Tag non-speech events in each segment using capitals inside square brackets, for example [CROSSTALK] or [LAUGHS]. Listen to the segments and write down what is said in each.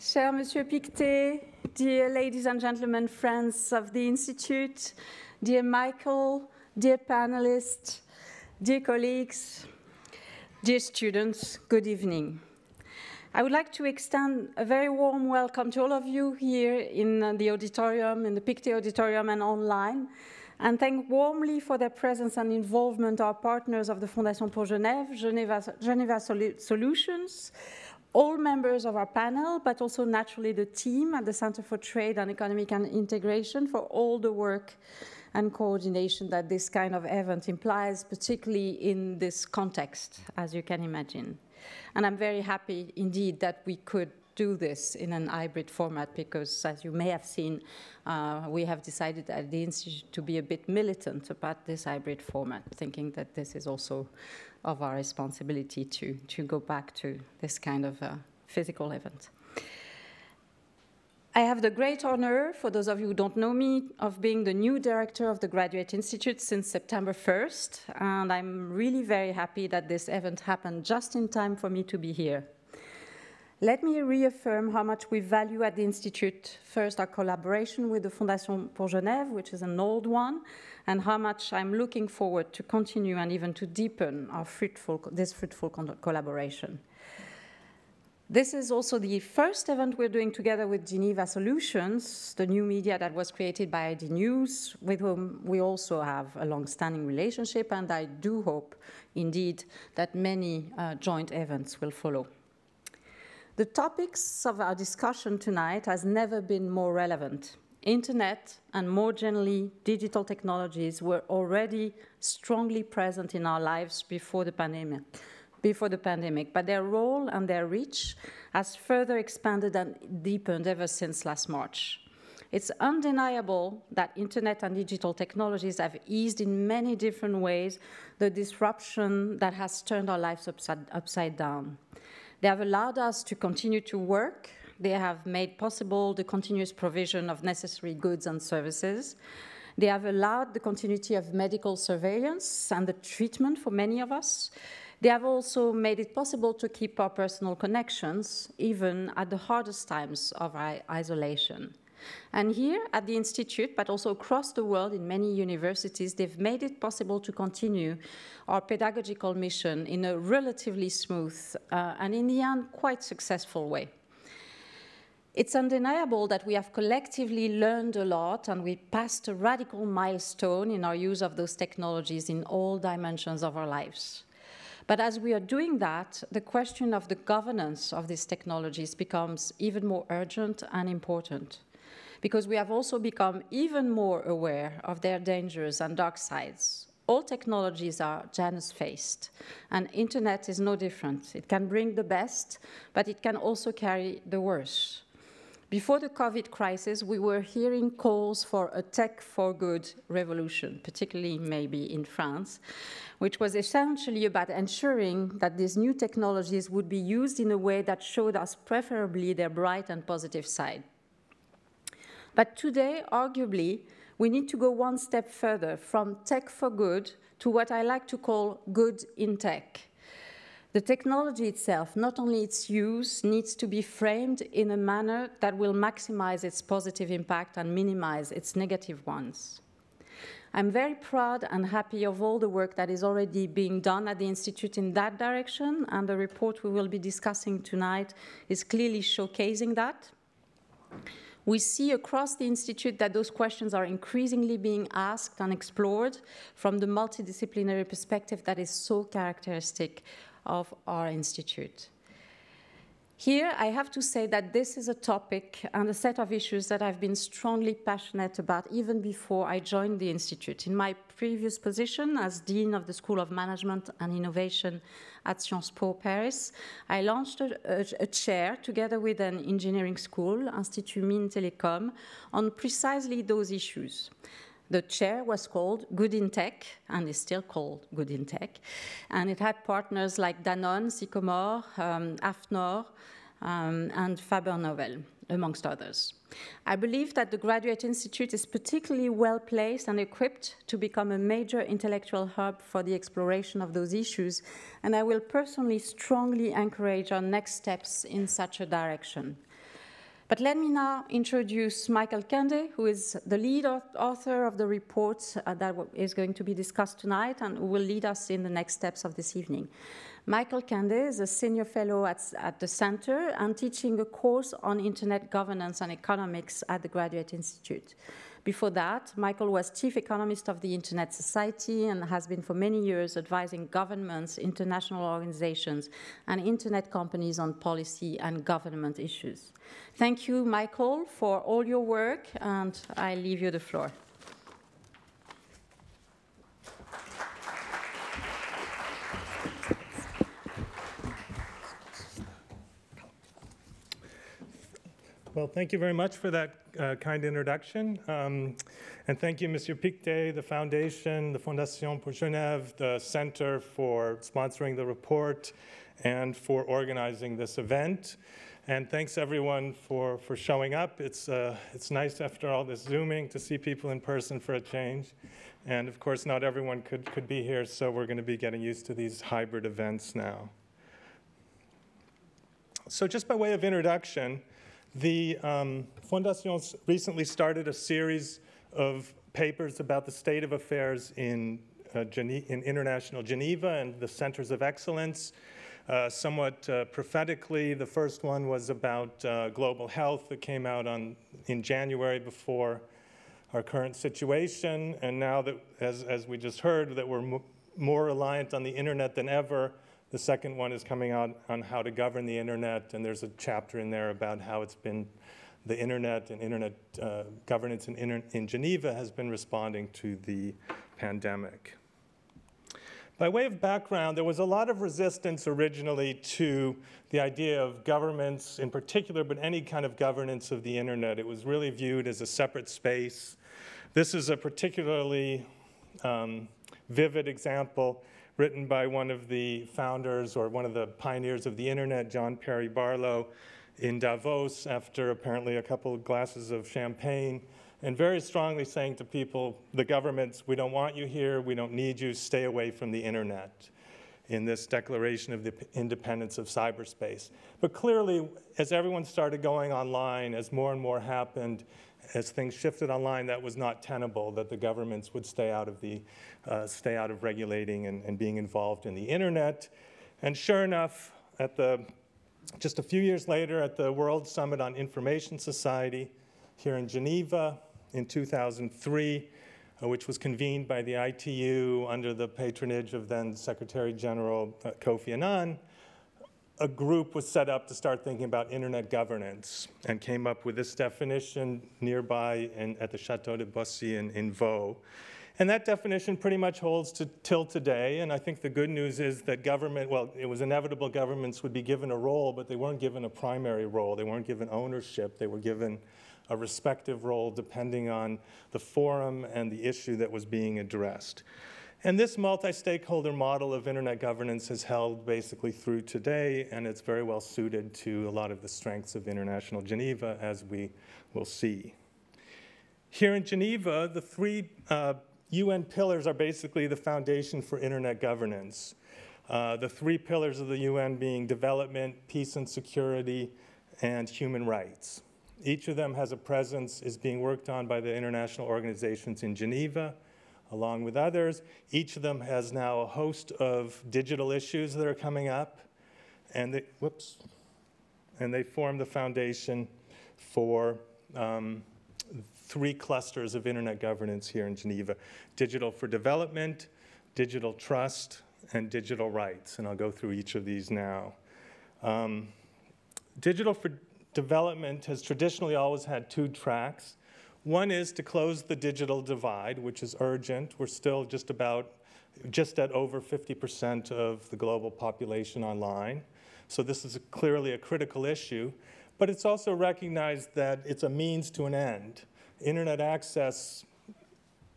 Cher Monsieur Pictet, dear ladies and gentlemen, friends of the Institute, dear Michael, dear panelists, dear colleagues, dear students, good evening. I would like to extend a very warm welcome to all of you here in the auditorium, in the Pictet Auditorium and online, and thank warmly for their presence and involvement our partners of the Fondation pour Genève, Geneva, Geneva Solutions, all members of our panel, but also naturally the team at the Center for Trade and Economic and Integration for all the work and coordination that this kind of event implies, particularly in this context, as you can imagine. And I'm very happy indeed that we could do this in an hybrid format because, as you may have seen, uh, we have decided at the Institute to be a bit militant about this hybrid format, thinking that this is also of our responsibility to, to go back to this kind of uh, physical event. I have the great honor, for those of you who don't know me, of being the new director of the Graduate Institute since September 1st, and I'm really very happy that this event happened just in time for me to be here. Let me reaffirm how much we value at the Institute, first our collaboration with the Fondation pour Genève, which is an old one, and how much I'm looking forward to continue and even to deepen our fruitful, this fruitful collaboration. This is also the first event we're doing together with Geneva Solutions, the new media that was created by Heidi.news, with whom we also have a long-standing relationship, and I do hope, indeed, that many uh, joint events will follow. The topics of our discussion tonight has never been more relevant. Internet and more generally digital technologies were already strongly present in our lives before the pandemic before the pandemic, but their role and their reach has further expanded and deepened ever since last March. It's undeniable that internet and digital technologies have eased in many different ways the disruption that has turned our lives upside, upside down. They have allowed us to continue to work. They have made possible the continuous provision of necessary goods and services. They have allowed the continuity of medical surveillance and the treatment for many of us. They have also made it possible to keep our personal connections, even at the hardest times of our isolation. And here at the Institute, but also across the world in many universities, they've made it possible to continue our pedagogical mission in a relatively smooth uh, and, in the end, quite successful way. It's undeniable that we have collectively learned a lot and we passed a radical milestone in our use of those technologies in all dimensions of our lives. But as we are doing that, the question of the governance of these technologies becomes even more urgent and important because we have also become even more aware of their dangers and dark sides. All technologies are Janus-faced, and internet is no different. It can bring the best, but it can also carry the worst. Before the COVID crisis, we were hearing calls for a tech for good revolution, particularly maybe in France, which was essentially about ensuring that these new technologies would be used in a way that showed us preferably their bright and positive side. But today, arguably, we need to go one step further from tech for good to what I like to call good in tech. The technology itself, not only its use, needs to be framed in a manner that will maximize its positive impact and minimize its negative ones. I'm very proud and happy of all the work that is already being done at the Institute in that direction, and the report we will be discussing tonight is clearly showcasing that. We see across the Institute that those questions are increasingly being asked and explored from the multidisciplinary perspective that is so characteristic of our institute. Here, I have to say that this is a topic and a set of issues that I've been strongly passionate about even before I joined the Institute. In my previous position as Dean of the School of Management and Innovation at Sciences Po Paris, I launched a, a, a chair together with an engineering school, Institut Mines Telecom, on precisely those issues. The chair was called Good in Tech, and is still called Good in Tech. And it had partners like Danone, Sycomore, um, AFNOR, um, and Fabernovel, amongst others. I believe that the Graduate Institute is particularly well placed and equipped to become a major intellectual hub for the exploration of those issues, and I will personally strongly encourage our next steps in such a direction. But let me now introduce Michael Kende, who is the lead author of the report uh, that is going to be discussed tonight and who will lead us in the next steps of this evening. Michael Kende is a senior fellow at, at the center and teaching a course on internet governance and economics at the Graduate Institute. Before that, Michael was chief economist of the Internet Society and has been for many years advising governments, international organizations, and internet companies on policy and government issues. Thank you, Michael, for all your work, and I leave you the floor. Well, thank you very much for that uh, kind introduction. Um, and thank you, Monsieur Pictet, the Foundation, the Fondation pour Genève, the Center for sponsoring the report and for organizing this event. And thanks everyone for, for showing up. It's, uh, it's nice after all this Zooming to see people in person for a change. And of course, not everyone could, could be here, so we're going to be getting used to these hybrid events now. So just by way of introduction, the um, Fondation recently started a series of papers about the state of affairs in, uh, in international Geneva and the centers of excellence. Uh, somewhat uh, prophetically, the first one was about uh, global health that came out on, in January before our current situation. And now that, as, as we just heard, that we're more reliant on the internet than ever, the second one is coming out on how to govern the internet, and there's a chapter in there about how it's been the internet and internet uh, governance in, inter in Geneva has been responding to the pandemic. By way of background, there was a lot of resistance originally to the idea of governments in particular, but any kind of governance of the internet. It was really viewed as a separate space. This is a particularly um, vivid example written by one of the founders or one of the pioneers of the internet, John Perry Barlow, in Davos after apparently a couple of glasses of champagne, and very strongly saying to people, the governments, we don't want you here, we don't need you, stay away from the internet in this declaration of the independence of cyberspace. But clearly, as everyone started going online, as more and more happened, as things shifted online, that was not tenable, that the governments would stay out of, the, uh, stay out of regulating and, and being involved in the internet. And sure enough, at the, just a few years later, at the World Summit on Information Society here in Geneva in 2003, uh, which was convened by the ITU under the patronage of then Secretary General uh, Kofi Annan, a group was set up to start thinking about internet governance and came up with this definition nearby in, at the Chateau de Bossey in, in Vaud. And that definition pretty much holds to, till today. And I think the good news is that government, well, it was inevitable governments would be given a role, but they weren't given a primary role. They weren't given ownership. They were given a respective role depending on the forum and the issue that was being addressed. And this multi-stakeholder model of internet governance has held basically through today, and it's very well suited to a lot of the strengths of international Geneva, as we will see. Here in Geneva, the three uh, UN pillars are basically the foundation for internet governance. Uh, the three pillars of the UN being development, peace and security, and human rights. Each of them has a presence, is being worked on by the international organizations in Geneva, along with others. Each of them has now a host of digital issues that are coming up, and they, whoops, and they form the foundation for um, three clusters of internet governance here in Geneva digital for development, digital trust, and digital rights. And I'll go through each of these now. Um, digital for development has traditionally always had two tracks. One is to close the digital divide, which is urgent. We're still just about, just at over 50% of the global population online. So this is a, clearly a critical issue. But it's also recognized that it's a means to an end. Internet access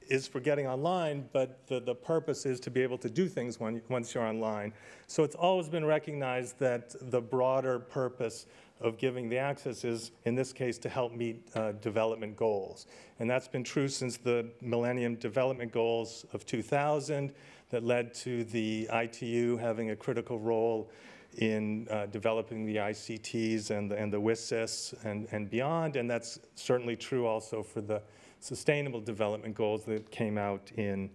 is for getting online, but the, the purpose is to be able to do things when, once you're online. So it's always been recognized that the broader purpose of giving the access is, in this case, to help meet uh, development goals. And that's been true since the Millennium Development Goals of 2000 that led to the ITU having a critical role in uh, developing the ICTs and the, and the WSIS and, and beyond, and that's certainly true also for the Sustainable Development Goals that came out in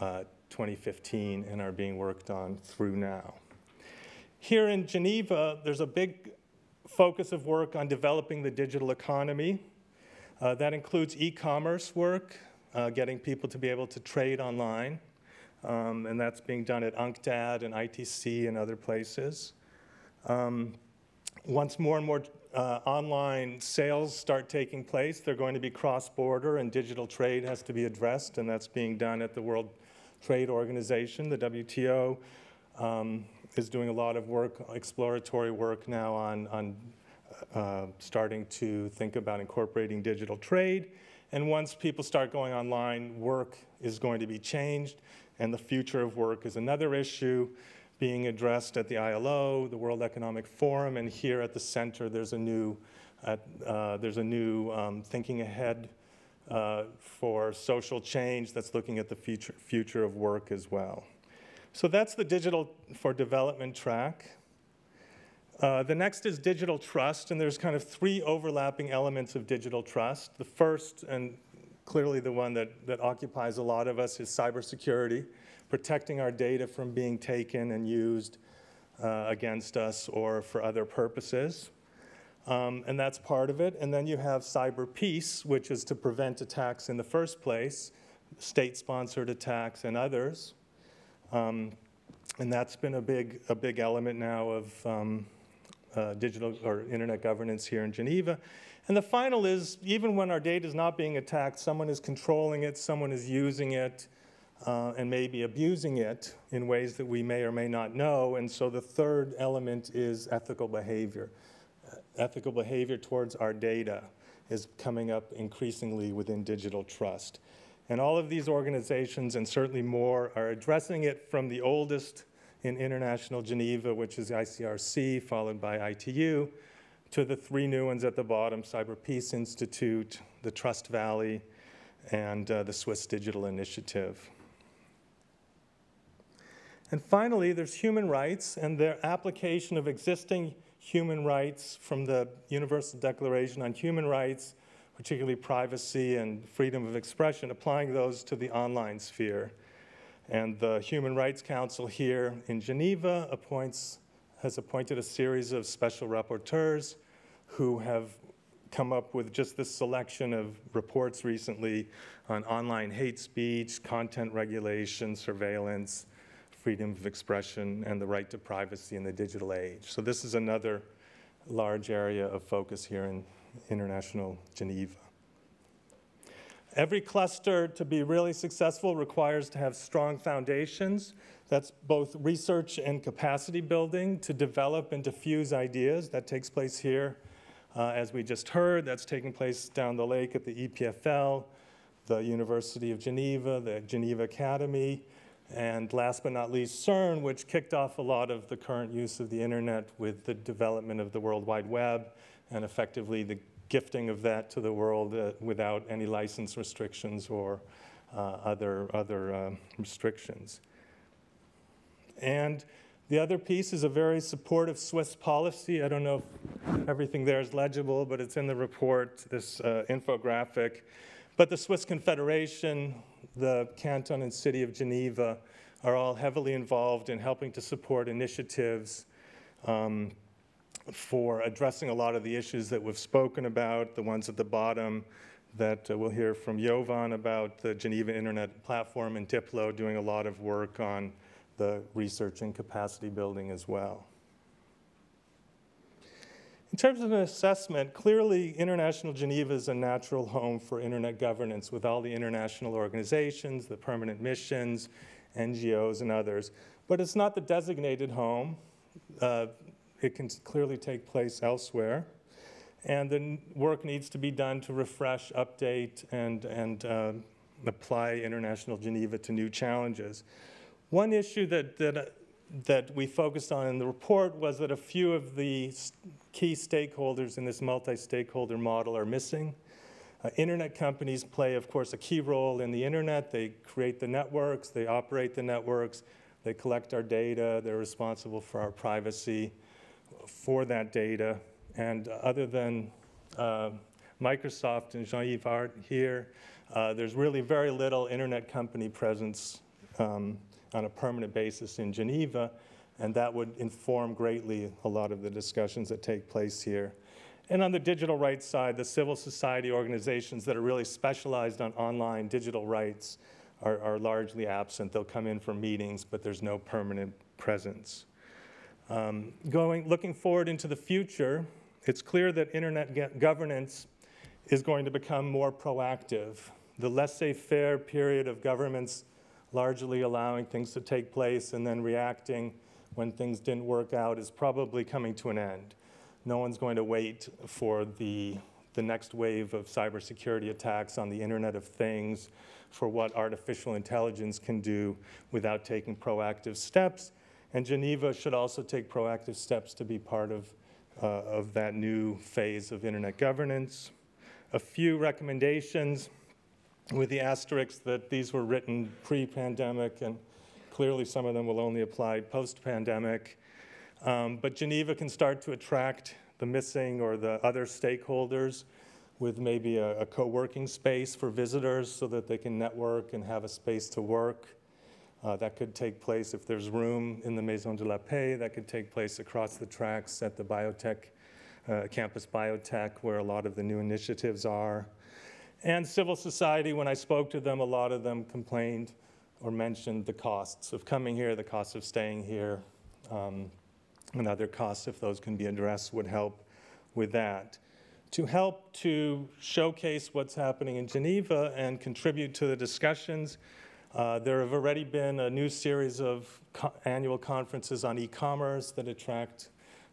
uh, 2015 and are being worked on through now. Here in Geneva, there's a big focus of work on developing the digital economy. Uh, that includes e-commerce work, uh, getting people to be able to trade online, um, and that's being done at UNCTAD and ITC and other places. Um, once more and more uh, online sales start taking place, they're going to be cross-border and digital trade has to be addressed, and that's being done at the World Trade Organization, the WTO. Um, is doing a lot of work, exploratory work now on, on uh, starting to think about incorporating digital trade. And once people start going online, work is going to be changed, and the future of work is another issue being addressed at the ILO, the World Economic Forum, and here at the center, there's a new, uh, there's a new um, thinking ahead uh, for social change that's looking at the future, future of work as well. So that's the digital for development track. Uh, the next is digital trust, and there's kind of three overlapping elements of digital trust. The first, and clearly the one that, that occupies a lot of us, is cybersecurity protecting our data from being taken and used uh, against us or for other purposes. Um, and that's part of it. And then you have cyber peace, which is to prevent attacks in the first place, state sponsored attacks and others. Um, and that's been a big, a big element now of um, uh, digital or internet governance here in Geneva. And the final is even when our data is not being attacked, someone is controlling it, someone is using it, uh, and maybe abusing it in ways that we may or may not know. And so the third element is ethical behavior. Ethical behavior towards our data is coming up increasingly within digital trust. And all of these organizations, and certainly more, are addressing it from the oldest in international Geneva, which is ICRC, followed by ITU, to the three new ones at the bottom Cyber Peace Institute, the Trust Valley, and uh, the Swiss Digital Initiative. And finally, there's human rights and their application of existing human rights from the Universal Declaration on Human Rights, particularly privacy and freedom of expression, applying those to the online sphere. And the Human Rights Council here in Geneva appoints, has appointed a series of special rapporteurs who have come up with just this selection of reports recently on online hate speech, content regulation, surveillance, freedom of expression and the right to privacy in the digital age. So this is another large area of focus here in international Geneva. Every cluster to be really successful requires to have strong foundations. That's both research and capacity building to develop and diffuse ideas. That takes place here, uh, as we just heard. That's taking place down the lake at the EPFL, the University of Geneva, the Geneva Academy, and last but not least, CERN, which kicked off a lot of the current use of the internet with the development of the World Wide Web and effectively the gifting of that to the world uh, without any license restrictions or uh, other, other uh, restrictions. And the other piece is a very supportive Swiss policy. I don't know if everything there is legible, but it's in the report, this uh, infographic. But the Swiss Confederation, the canton and city of Geneva are all heavily involved in helping to support initiatives um, for addressing a lot of the issues that we've spoken about, the ones at the bottom that uh, we'll hear from Jovan about the Geneva Internet Platform and Diplo doing a lot of work on the research and capacity building as well. In terms of an assessment, clearly International Geneva is a natural home for internet governance with all the international organizations, the permanent missions, NGOs, and others. But it's not the designated home. Uh, it can clearly take place elsewhere. And the work needs to be done to refresh, update, and, and uh, apply International Geneva to new challenges. One issue that, that that we focused on in the report was that a few of the key stakeholders in this multi-stakeholder model are missing. Uh, internet companies play, of course, a key role in the internet. They create the networks, they operate the networks, They collect our data, they're responsible for our privacy for that data. And other than uh, Microsoft and Jean-Yves Art here, uh, there's really very little internet company presence um, on a permanent basis in Geneva, and that would inform greatly a lot of the discussions that take place here. And on the digital rights side, the civil society organizations that are really specialized on online digital rights are, are largely absent. They'll come in for meetings, but there's no permanent presence. Um, going, looking forward into the future, it's clear that internet governance is going to become more proactive. The laissez-faire period of governments largely allowing things to take place and then reacting when things didn't work out is probably coming to an end. No one's going to wait for the, the next wave of cybersecurity attacks on the Internet of Things for what artificial intelligence can do without taking proactive steps. And Geneva should also take proactive steps to be part of, uh, of that new phase of internet governance. A few recommendations with the asterisk that these were written pre-pandemic and clearly some of them will only apply post-pandemic. Um, but Geneva can start to attract the missing or the other stakeholders with maybe a, a co-working space for visitors so that they can network and have a space to work. Uh, that could take place if there's room in the Maison de la Paix. That could take place across the tracks at the biotech, uh, campus biotech, where a lot of the new initiatives are. And civil society, when I spoke to them, a lot of them complained or mentioned the costs of coming here, the cost of staying here, um, and other costs, if those can be addressed, would help with that. To help to showcase what's happening in Geneva and contribute to the discussions, uh, there have already been a new series of co annual conferences on e-commerce that attract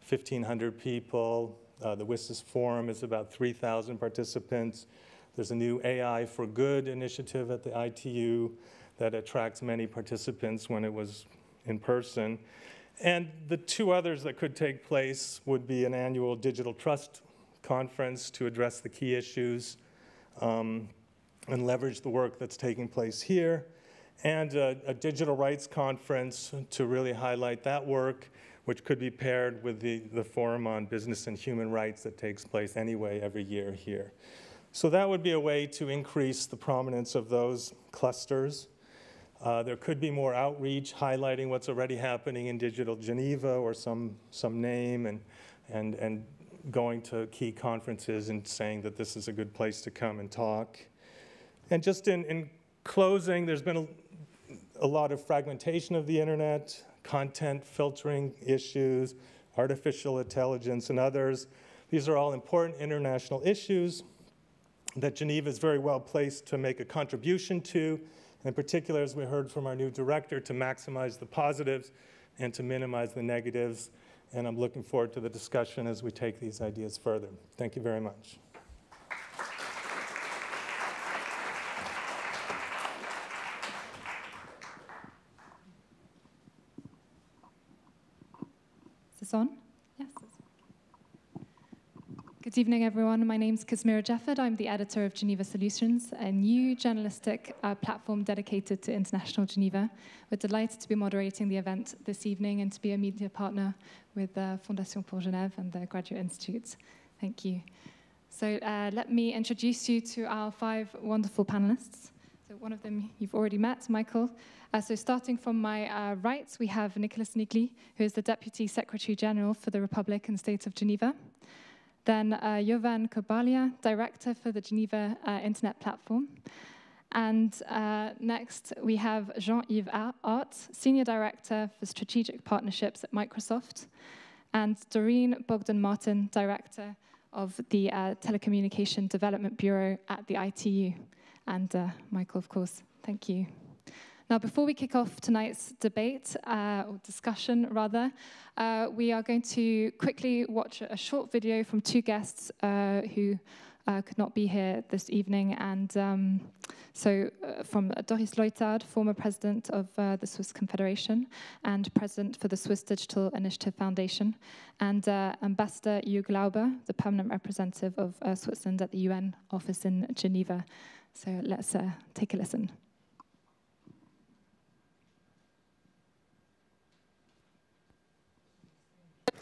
1,500 people. Uh, the WSIS Forum is about 3,000 participants. There's a new AI for Good initiative at the ITU that attracts many participants when it was in person. And the two others that could take place would be an annual digital trust conference to address the key issues um, and leverage the work that's taking place here and a, a, digital rights conference to really highlight that work, which could be paired with the, the forum on business and human rights that takes place anyway every year here. So that would be a way to increase the prominence of those clusters. Uh, there could be more outreach highlighting what's already happening in Digital Geneva or some, some name and, and, and going to key conferences and saying that this is a good place to come and talk. And just in, in closing, there's been a, a lot of fragmentation of the internet, content filtering issues, artificial intelligence, and others. These are all important international issues that Geneva is very well placed to make a contribution to, in particular, as we heard from our new director, to maximize the positives and to minimize the negatives. And I'm looking forward to the discussion as we take these ideas further. Thank you very much. Is this on? Good evening, everyone. My name is Kasmira Jefford. I'm the editor of Geneva Solutions, a new journalistic uh, platform dedicated to international Geneva. We're delighted to be moderating the event this evening and to be a media partner with the Fondation pour Genève and the Graduate Institute. Thank you. So uh, let me introduce you to our five wonderful panelists. So one of them you've already met, Michael. Uh, so starting from my uh, right, we have Nicholas Niggli, who is the Deputy Secretary General for the Republic and State of Geneva. Then uh, Jovan Kurbalija, Director for the Geneva uh, Internet Platform. And uh, next, we have Jean-Yves Art, Senior Director for Strategic Partnerships at Microsoft. And Doreen Bogdan-Martin, Director of the uh, Telecommunication Development Bureau at the ITU and uh, Michael, of course. Thank you. Now, before we kick off tonight's debate, uh, or discussion rather, uh, we are going to quickly watch a short video from two guests uh, who uh, could not be here this evening. And um, so, uh, from Doris Leuthard, former president of uh, the Swiss Confederation and president for the Swiss Digital Initiative Foundation, and Ambassador Jürg Lauber, the permanent representative of Switzerland at the UN office in Geneva. So let's take a listen.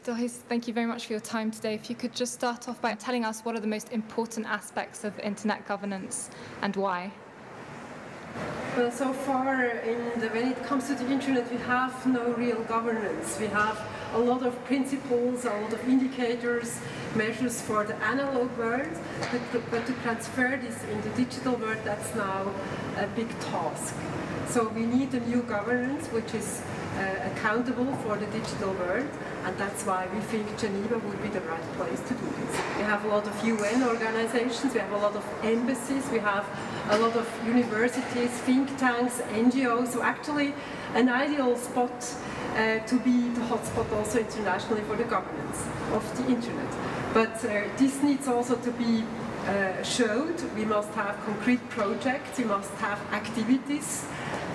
Dilhis, thank you very much for your time today. If you could just start off by telling us what are the most important aspects of internet governance and why. Well, so far, the, when it comes to the internet, we have no real governance. We have a lot of principles, a lot of indicators, measures for the analog world, but, but to transfer this in the digital world, that's now a big task. So we need a new governance which is uh, accountable for the digital world, and that's why we think Geneva would be the right place to do this. We have a lot of UN organizations, we have a lot of embassies, we have a lot of universities, think tanks, NGOs, so actually an ideal spot uh, to be the hotspot also internationally for the governance of the internet. But uh, this needs also to be uh, showed. We must have concrete projects, we must have activities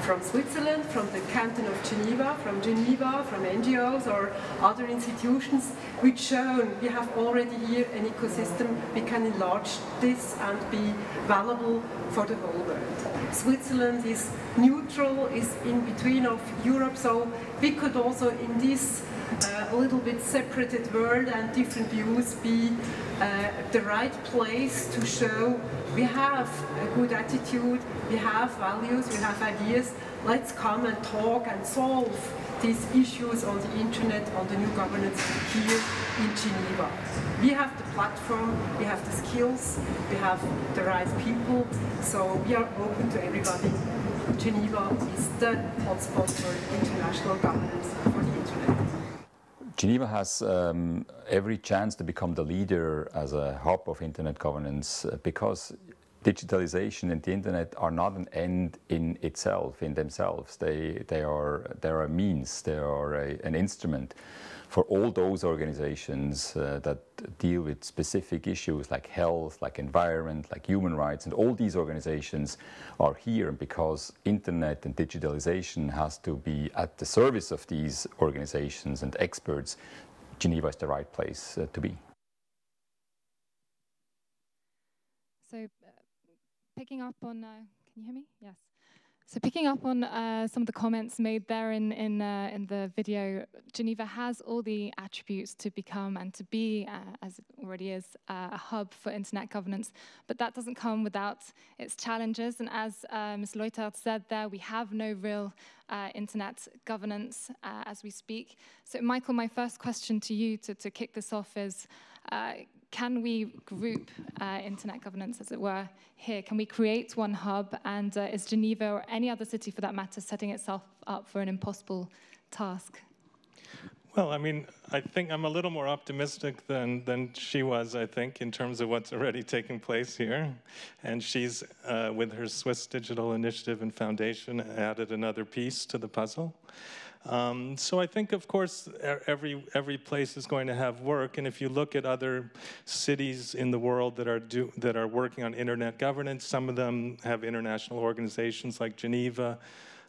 from Switzerland, from the canton of Geneva, from Geneva, from NGOs or other institutions, which show we have already here an ecosystem, we can enlarge this and be valuable for the whole world. Switzerland is neutral, is in between of Europe, so we could also in this a little bit separated world and different views be uh, the right place to show we have a good attitude, we have values, we have ideas, let's come and talk and solve these issues on the internet, on the new governance here in Geneva. We have the platform, we have the skills, we have the right people, so we are open to everybody. Geneva is the hotspot for international governance for the internet. Geneva has um, every chance to become the leader as a hub of internet governance uh, because digitalization and the internet are not an end in itself, in themselves. They, they, are, they are a means, they are a, an instrument for all those organizations uh, that deal with specific issues like health, like environment, like human rights, and all these organizations are here because internet and digitalization has to be at the service of these organizations and experts. Geneva is the right place uh, to be. So, uh, picking up on, uh, can you hear me? Yes. So picking up on uh, some of the comments made there in in, uh, in the video, Geneva has all the attributes to become and to be, uh, as it already is, uh, a hub for internet governance. But that doesn't come without its challenges. And as uh, Ms. Leuthard said there, we have no real uh, internet governance as we speak. So Michael, my first question to you to, to kick this off is, can we group uh, internet governance, as it were, here? Can we create one hub? And uh, is Geneva or any other city, for that matter, setting itself up for an impossible task? Well, I mean, I think I'm a little more optimistic than, than she was, I think, in terms of what's already taking place here. And she's, uh, with her Swiss Digital Initiative and Foundation, added another piece to the puzzle. Um, so I think, of course, every every place is going to have work. And if you look at other cities in the world that are do, that are working on internet governance, some of them have international organizations like Geneva.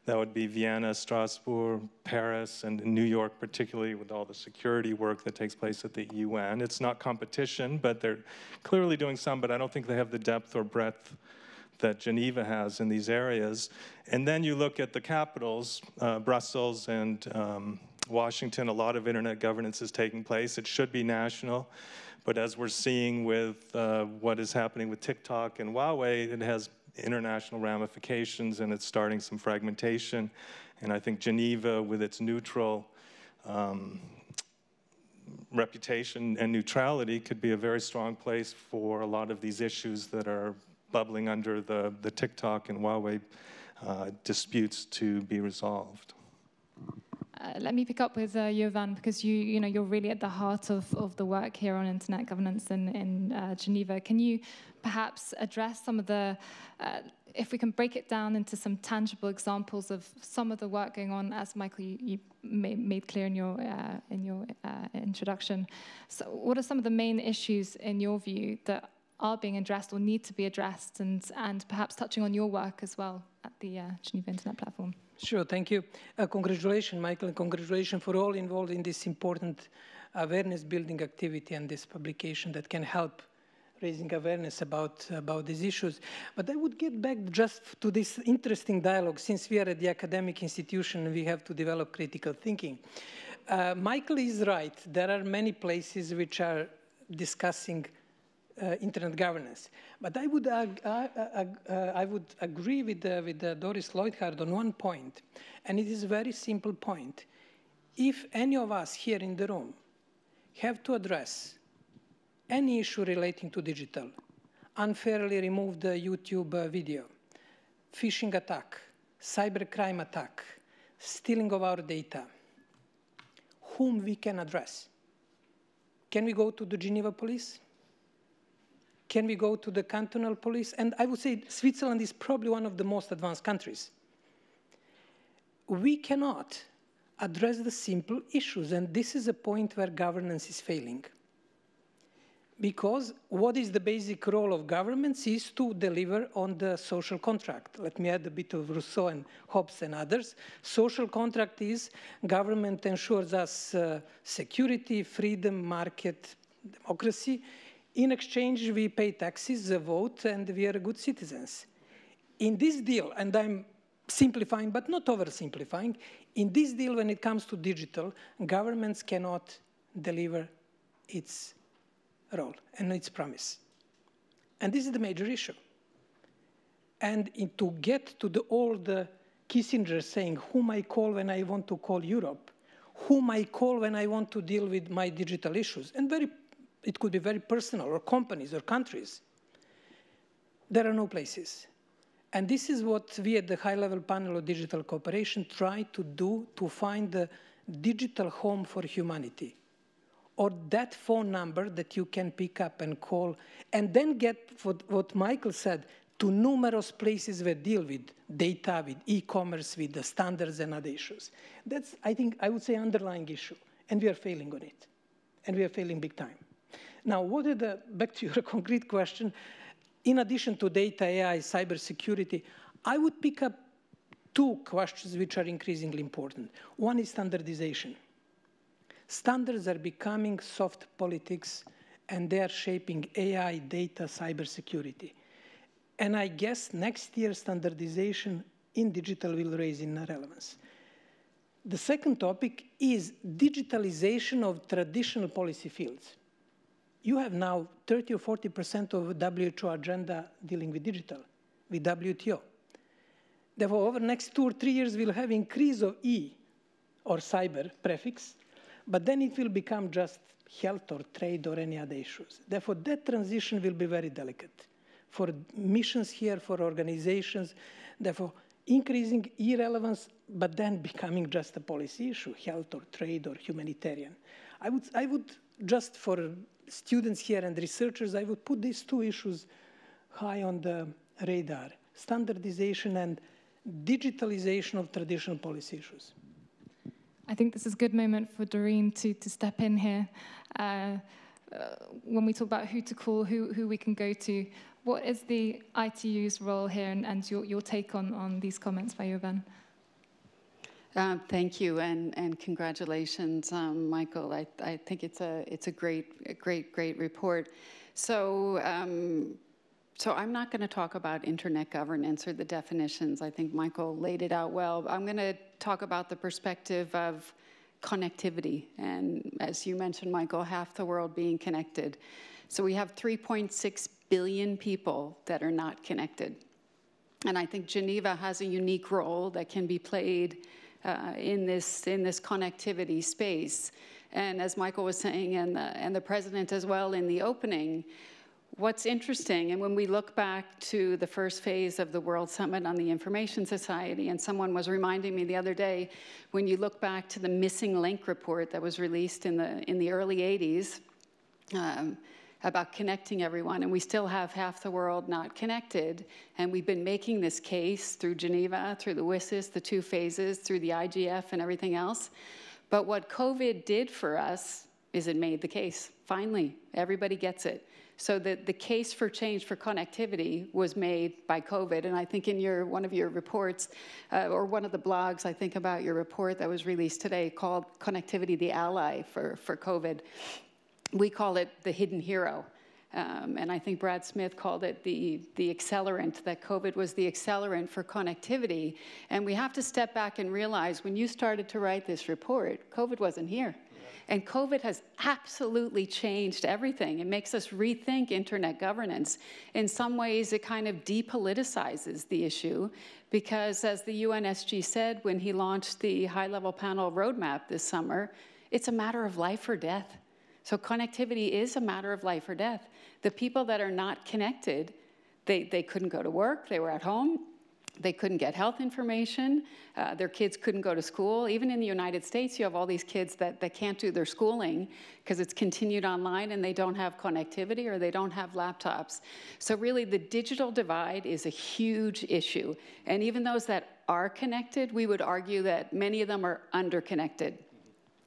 That would be Vienna, Strasbourg, Paris, and New York, particularly with all the security work that takes place at the UN. It's not competition, but they're clearly doing some, but I don't think they have the depth or breadth that Geneva has in these areas. And then you look at the capitals, uh, Brussels and um, Washington, a lot of internet governance is taking place. It should be national. But as we're seeing with uh, what is happening with TikTok and Huawei, it has international ramifications and it's starting some fragmentation. And I think Geneva, with its neutral um, reputation and neutrality, could be a very strong place for a lot of these issues that are bubbling under the, the TikTok and Huawei uh, disputes to be resolved. Uh, let me pick up with uh, Jovan because you, you know, you're really at the heart of, of the work here on internet governance in, in uh, Geneva. Can you perhaps address some of the, uh, if we can break it down into some tangible examples of some of the work going on, as Michael you, you made clear in your uh, in your uh, introduction. So, what are some of the main issues in your view that are being addressed or need to be addressed, and, and perhaps touching on your work as well at the uh, Geneva Internet Platform. Sure, thank you. Uh, congratulations, Michael, and congratulations for all involved in this important awareness building activity and this publication that can help raising awareness about, about these issues. But I would get back just to this interesting dialogue. Since we are at the academic institution, we have to develop critical thinking. Uh, Michael is right. There are many places which are discussing internet governance. But I would, uh, uh, I would agree with, with Doris Leuthard on one point, and it is a very simple point. If any of us here in the room have to address any issue relating to digital, unfairly removed YouTube video, phishing attack, cybercrime attack, stealing of our data, whom we can address. Can we go to the Geneva police? Can we go to the cantonal police? And I would say Switzerland is probably one of the most advanced countries. We cannot address the simple issues, and this is a point where governance is failing. Because what is the basic role of governments is to deliver on the social contract. Let me add a bit of Rousseau and Hobbes and others. Social contract is government ensures us uh, security, freedom, market, democracy. In exchange, we pay taxes, vote, and we are good citizens. In this deal, and I'm simplifying but not oversimplifying, in this deal when it comes to digital, governments cannot deliver its role and its promise. And this is the major issue. And in, to get to the old uh, Kissinger saying, whom I call when I want to call Europe, whom I call when I want to deal with my digital issues, and very, it could be very personal, or companies, or countries. There are no places. And this is what we at the high-level panel of digital cooperation try to do to find the digital home for humanity or that phone number that you can pick up and call, and then get what, what Michael said, to numerous places that deal with data, with e-commerce, with the standards and other issues. That's, I think, I would say underlying issue, and we are failing on it, and we are failing big time. Now, what are the, back to your [LAUGHS] concrete question, in addition to data, AI, cybersecurity, I would pick up two questions which are increasingly important. One is standardization. Standards are becoming soft politics and they are shaping AI, data, cybersecurity. And I guess next year standardization in digital will raise in relevance. The second topic is digitalization of traditional policy fields. You have now 30 or 40% of WHO agenda dealing with digital, with WTO. Therefore, over the next two or three years, we'll have increase of E or cyber prefix but then it will become just health or trade or any other issues. Therefore, that transition will be very delicate for missions here, for organizations. Therefore, increasing irrelevance, but then becoming just a policy issue, health or trade or humanitarian. I would, I would just for students here and researchers, I would put these two issues high on the radar, standardization and digitalization of traditional policy issues. I think this is a good moment for Doreen to, to step in here. Uh, uh, when we talk about who to call, who, who we can go to, what is the ITU's role here and, and your, your take on, on these comments by Jovan? Uh, thank you and, and congratulations, um, Michael. I, I think it's a, it's a great, great, great report. So um, so I'm not going to talk about internet governance or the definitions. I think Michael laid it out well. I'm going to talk about the perspective of connectivity. And as you mentioned, Michael, half the world being connected. So we have 3.6 billion people that are not connected. And I think Geneva has a unique role that can be played uh, in, this, in this connectivity space. And as Michael was saying, and the, and the president as well in the opening, What's interesting, and when we look back to the first phase of the World Summit on the Information Society, and someone was reminding me the other day, when you look back to the missing link report that was released in the, in the early 80s um, about connecting everyone, and we still have half the world not connected, and we've been making this case through Geneva, through the WSIS, the two phases, through the IGF and everything else. But what COVID did for us is it made the case. Finally, everybody gets it. So the, the case for change for connectivity was made by COVID. And I think in your one of your reports, uh, or one of the blogs, I think about your report that was released today called Connectivity the Ally for, for COVID. We call it the hidden hero. Um, and I think Brad Smith called it the, the accelerant, that COVID was the accelerant for connectivity. And we have to step back and realize when you started to write this report, COVID wasn't here. And COVID has absolutely changed everything. It makes us rethink internet governance. In some ways, it kind of depoliticizes the issue because, as the UNSG said when he launched the high level panel roadmap this summer, it's a matter of life or death. So, connectivity is a matter of life or death. The people that are not connected, they, they couldn't go to work, they were at home, they couldn't get health information. Uh, their kids couldn't go to school. Even in the United States, you have all these kids that, that can't do their schooling because it's continued online and they don't have connectivity or they don't have laptops. So, really, the digital divide is a huge issue. And even those that are connected, we would argue that many of them are underconnected.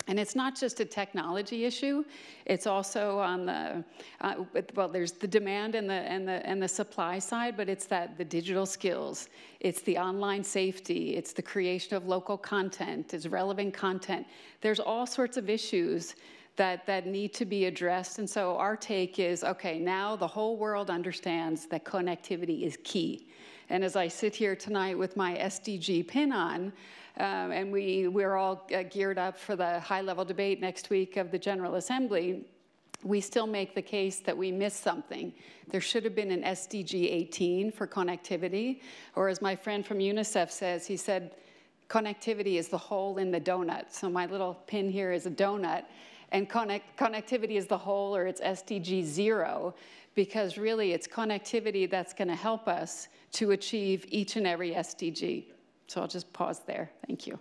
And it's not just a technology issue, it's also on the, uh, well, there's the demand and the, and, the, and the supply side, but it's that the digital skills, it's the online safety, it's the creation of local content, it's relevant content. There's all sorts of issues that, that need to be addressed. And so our take is, okay, now the whole world understands that connectivity is key. And as I sit here tonight with my SDG pin on, um, and we, we're all uh, geared up for the high level debate next week of the General Assembly. We still make the case that we missed something. There should have been an SDG 18 for connectivity, or as my friend from UNICEF says, he said, connectivity is the hole in the donut. So my little pin here is a donut, and connect, connectivity is the hole, or it's SDG zero, because really it's connectivity that's going to help us to achieve each and every SDG. So I'll just pause there. Thank you.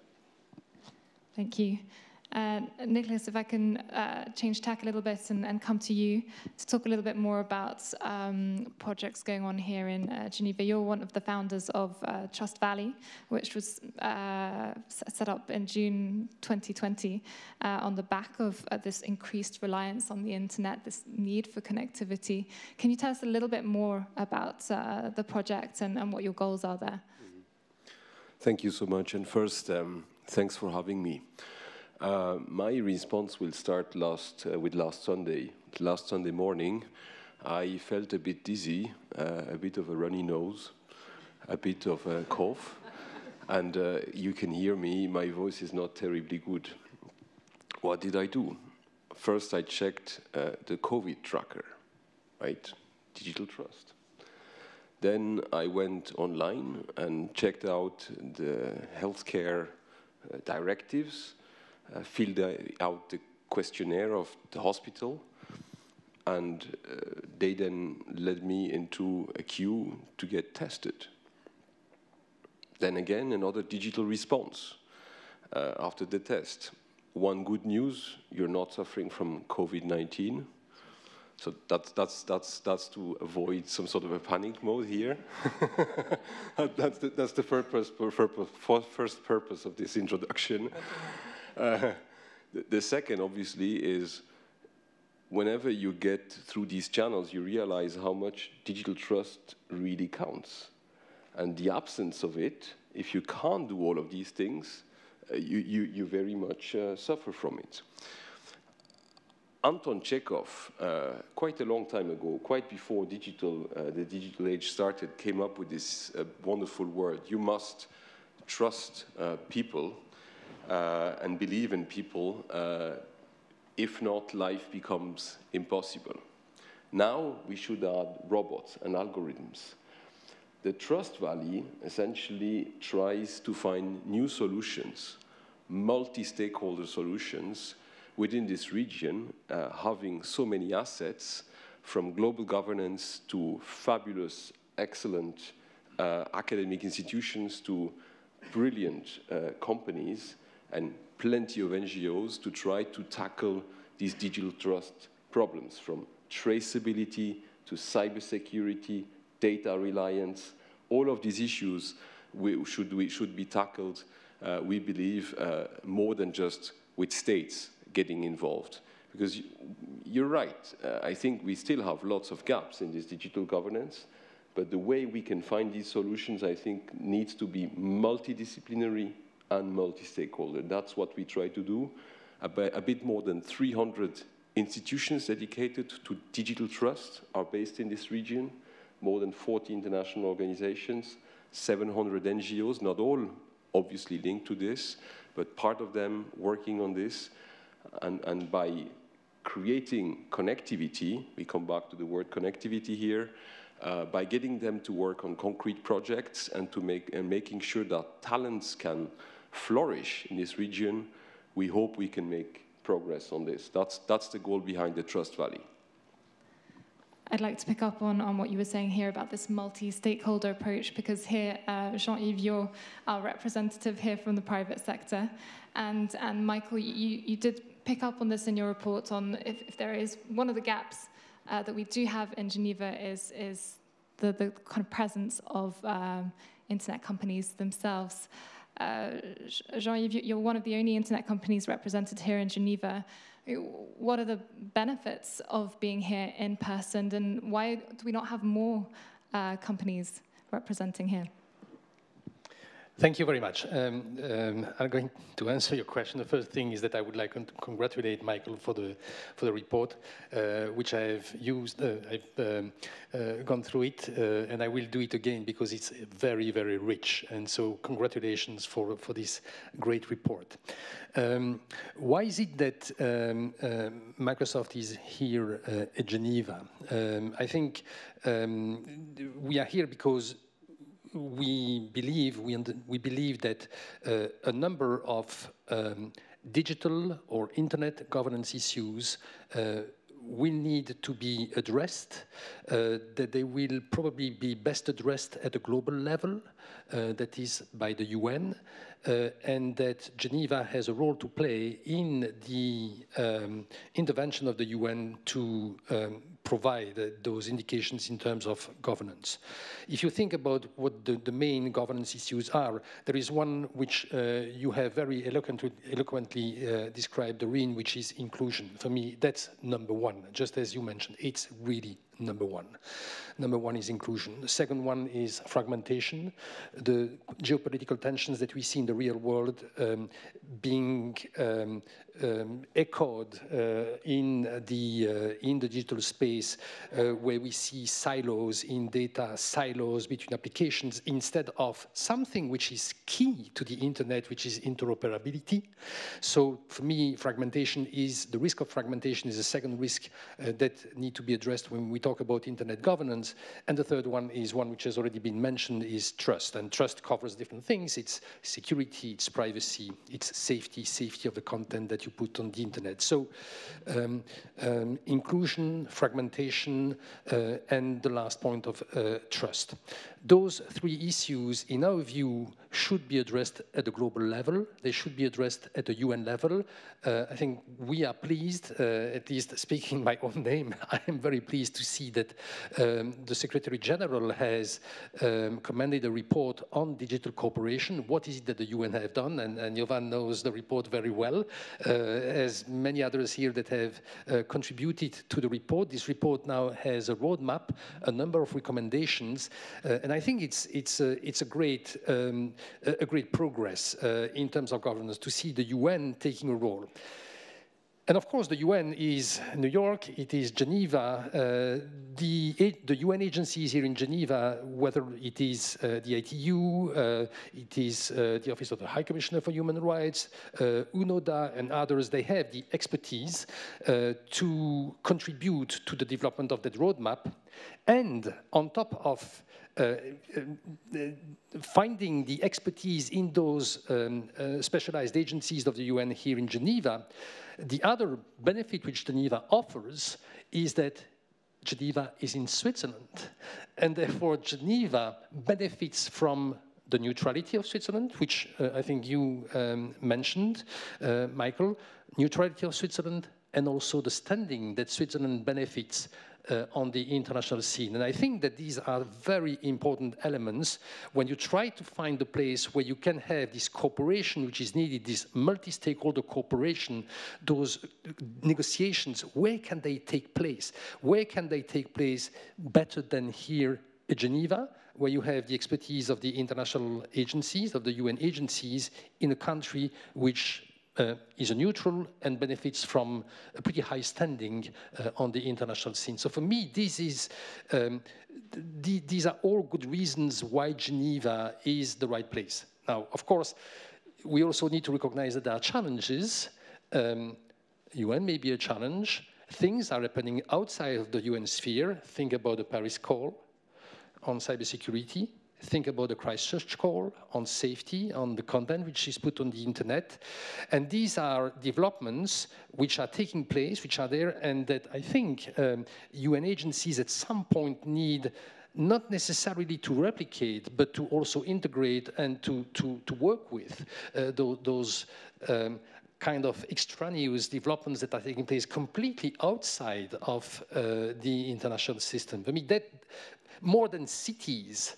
Thank you. Uh, Nicholas, if I can uh, change tack a little bit and, and, come to you to talk a little bit more about um, projects going on here in uh, Geneva. You're one of the founders of uh, Trust Valley, which was uh, set up in June 2020 uh, on the back of this increased reliance on the internet, this need for connectivity. Can you tell us a little bit more about the project and, and what your goals are there? Thank you so much. And first, um, thanks for having me. Uh, my response will start last uh, with last Sunday. Last Sunday morning, I felt a bit dizzy, uh, a bit of a runny nose, a bit of a cough, and uh, you can hear me. My voice is not terribly good. What did I do? First, I checked uh, the COVID tracker, right? Digital Trust. Then I went online and checked out the healthcare uh, directives, uh, filled out the questionnaire of the hospital, and uh, they then led me into a queue to get tested. Then again, another digital response uh, after the test. One good news, you're not suffering from COVID-19 so that's, that's, that's, that's to avoid some sort of a panic mode here. [LAUGHS] that's, the, that's the purpose, purpose, first purpose of this introduction. [LAUGHS] Uh, the, second, obviously, is whenever you get through these channels, you realize how much digital trust really counts. And the absence of it, if you can't do all of these things, uh, you, you, you very much uh, suffer from it. Anton Chekhov, uh, quite a long time ago, quite before digital, uh, the digital age started, came up with this uh, wonderful word. You must trust uh, people uh, and believe in people. Uh, if not, life becomes impossible. Now we should add robots and algorithms. The Trust Valley essentially tries to find new solutions, multi-stakeholder solutions, within this region, uh, having so many assets from global governance to fabulous, excellent uh, academic institutions to brilliant uh, companies and plenty of NGOs to try to tackle these digital trust problems from traceability to cybersecurity, data reliance, all of these issues we should, we should be tackled, uh, we believe, uh, more than just with states getting involved. Because you're right, uh, I think we still have lots of gaps in this digital governance, but the way we can find these solutions, I think, needs to be multidisciplinary and multi-stakeholder. That's what we try to do. A, bit more than 300 institutions dedicated to digital trust are based in this region, more than 40 international organizations, 700 NGOs, not all obviously linked to this, but part of them working on this. And, and by creating connectivity, we come back to the word connectivity here, uh, by getting them to work on concrete projects and to make and making sure that talents can flourish in this region, we hope we can make progress on this. That's, that's the goal behind the Trust Valley. I'd like to pick up on, on what you were saying here about this multi-stakeholder approach, because here, uh, Jean-Yves, you're our representative here from the private sector. And, and Michael, you, you did pick up on this in your report on if, if there is one of the gaps uh, that we do have in Geneva is, is the, the kind of presence of um, internet companies themselves. Uh, Jean-Yves, you're one of the only internet companies represented here in Geneva. What are the benefits of being here in person, and why do we not have more uh, companies representing here? Thank you very much. Um, um, I'm going to answer your question. The first thing is that I would like to congratulate Michael for the for the report, uh, which I've used. Uh, I've um, uh, gone through it, uh, and I will do it again because it's very very rich. And so, congratulations for for this great report. Um, why is it that um, uh, Microsoft is here uh, at Geneva? Um, I think we are here because we believe we, we believe that uh, a number of um, digital or internet governance issues uh, will need to be addressed, uh, that they will probably be best addressed at a global level, uh, that is by the UN, uh, and that Geneva has a role to play in the um, intervention of the UN to um, provide uh, those indications in terms of governance. If you think about what the, the main governance issues are, there is one which uh, you have very eloquently, eloquently uh, described, Doreen, which is inclusion. For me, that's number one, just as you mentioned. It's really number one. Number one is inclusion. The second one is fragmentation. The geopolitical tensions that we see in the real world um, being um, um, echoed uh, in the uh, in the digital space, uh, where we see silos in data, silos between applications, instead of something which is key to the internet, which is interoperability. So for me, fragmentation is the risk of fragmentation is a second risk that need to be addressed when we talk about internet governance. And the third one is one which has already been mentioned is trust. And trust covers different things. It's security, it's privacy, it's safety, safety of the content that you put on the internet. So um, um, inclusion, fragmentation, uh, and the last point of uh, trust. Those three issues, in our view, should be addressed at the global level. They should be addressed at the UN level. Uh, I think we are pleased, uh, at least speaking my own name, [LAUGHS] I am very pleased to see that um, the Secretary General has um, commended a report on digital cooperation. What is it that the UN have done? And, and Jovan knows the report very well, uh, as many others here that have uh, contributed to the report. This report now has a roadmap, a number of recommendations, uh, and think it's, it's, a, it's a great um, a great progress uh, in terms of governance to see the UN taking a role. And of course, the UN is New York, it is Geneva. Uh, the, the, UN agencies here in Geneva, whether it is uh, the ITU, uh, it is uh, the Office of the High Commissioner for Human Rights, uh, UNODA, and others, they have the expertise uh, to contribute to the development of that roadmap. And on top of finding the expertise in those um, uh, specialized agencies of the UN here in Geneva, the other benefit which Geneva offers is that Geneva is in Switzerland. And therefore, Geneva benefits from the neutrality of Switzerland, which uh, I think you um, mentioned, uh, Michael, neutrality of Switzerland, and also the standing that Switzerland benefits uh, on the international scene. And I think that these are very important elements when you try to find a place where you can have this cooperation which is needed, this multi-stakeholder cooperation, those negotiations, where can they take place? Where can they take place better than here in Geneva, where you have the expertise of the international agencies, of the UN agencies, in a country which uh, is a neutral and benefits from a pretty high standing uh, on the international scene. So for me, this is, um, th these are all good reasons why Geneva is the right place. Now, of course, we also need to recognize that there are challenges. Um, UN may be a challenge. Things are happening outside of the UN sphere. Think about the Paris call on cybersecurity think about the Christchurch call on safety, on the content which is put on the internet. And these are developments which are taking place, which are there, and that I think um, UN agencies at some point need not necessarily to replicate, but to also integrate and to, to, to work with uh, those, those um, kind of extraneous developments that are taking place completely outside of uh, the international system. I mean, that more than cities,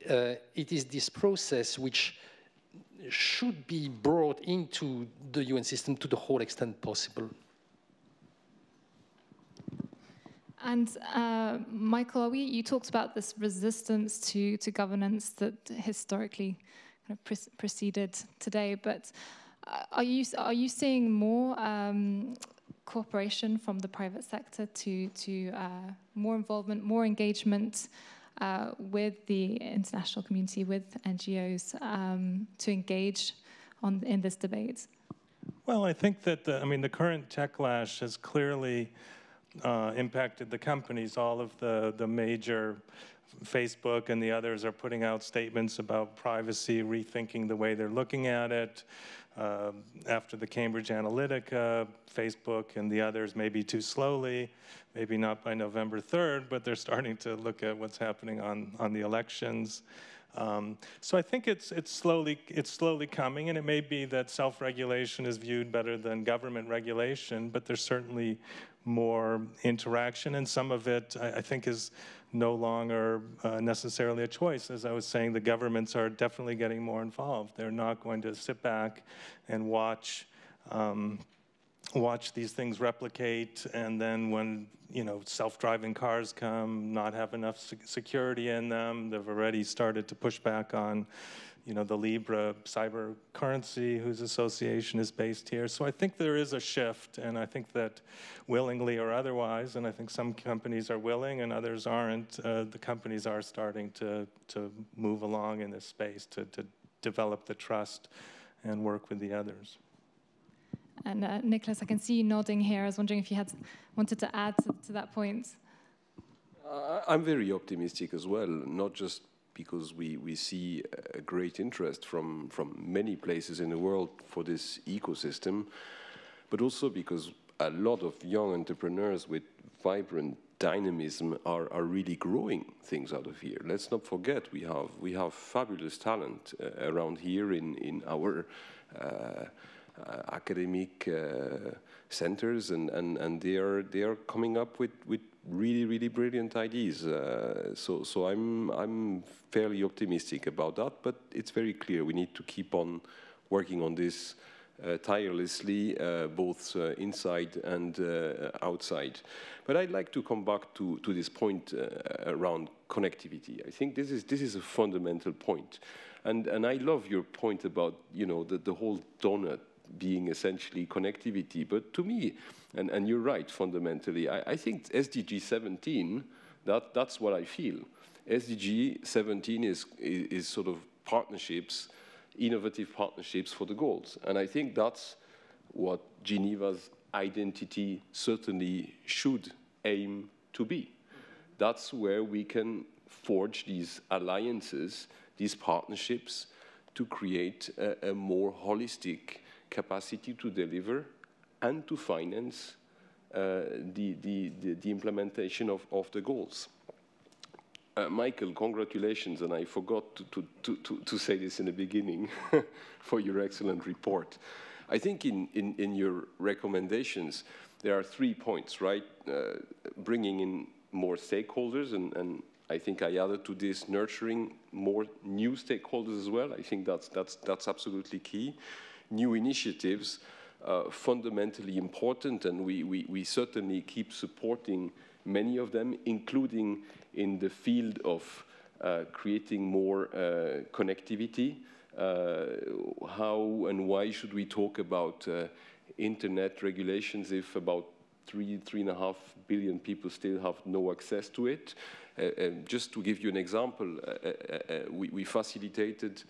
it is this process which should be brought into the UN system to the whole extent possible. And uh, Michael, we, you talked about this resistance to, to governance that historically kind of pre preceded today, but uh, are you, are you seeing more um, cooperation from the private sector to, to uh, more involvement, more engagement uh, with the international community, with NGOs, um, to engage on, in this debate? Well, I think that the, I mean the current techlash has clearly uh, impacted the companies. All of the the major Facebook and the others are putting out statements about privacy, rethinking the way they're looking at it. Uh, after the Cambridge Analytica, Facebook and the others maybe too slowly, maybe not by November 3rd, but they're starting to look at what's happening on, on the elections. Um, so I think it's, it's, slowly, it's slowly coming, and it may be that self-regulation is viewed better than government regulation, but there's certainly more interaction, and some of it, I, I think, is no longer uh, necessarily a choice. As I was saying, the governments are definitely getting more involved. They're not going to sit back and watch um, watch these things replicate, and then when you know self-driving cars come, not have enough security in them. They've already started to push back on you know, the Libra cyber currency, whose association is based here. So I think there is a shift, and I think that willingly or otherwise, and I think some companies are willing and others aren't, uh, the companies are starting to, to move along in this space to, to develop the trust and work with the others. And uh, Nicholas, I can see you nodding here. I was wondering if you had wanted to add to, to that point. Uh, I'm very optimistic as well, not just because we, we see a great interest from, from many places in the world for this ecosystem, but also because a lot of young entrepreneurs with vibrant dynamism are, are really growing things out of here. Let's not forget we have we have fabulous talent uh, around here in in our uh, uh, academic uh, centers, and, and, and they are they are coming up with, with really really brilliant ideas. Uh, so so I'm I'm fairly optimistic about that, but it's very clear we need to keep on working on this uh, tirelessly, uh, both uh, inside and uh, outside. But I'd like to come back to, to this point uh, around connectivity. I think this is, this is a fundamental point. And, and I love your point about you know, the, the whole donut being essentially connectivity. But to me, and, and you're right fundamentally, I, I think SDG 17, that, that's what I feel. SDG 17 is, is, is sort of partnerships, innovative partnerships for the goals. And I think that's what Geneva's identity certainly should aim to be. That's where we can forge these alliances, these partnerships, to create a, a more holistic capacity to deliver and to finance uh, the, the, the, the, implementation of, of the goals. Uh, Michael, congratulations, and I forgot to, to, to, to say this in the beginning, [LAUGHS] for your excellent report. I think in, in, in, your recommendations, there are three points, right? Uh, bringing in more stakeholders, and, and, I think I added to this nurturing more new stakeholders as well. I think that's, that's, that's absolutely key. New initiatives, uh, fundamentally important, and we, we, we certainly keep supporting many of them, including in the field of uh, creating more uh, connectivity. uh, how and why should we talk about uh, internet regulations if about three, three and a half billion people still have no access to it? Uh, just to give you an example, we, we, facilitated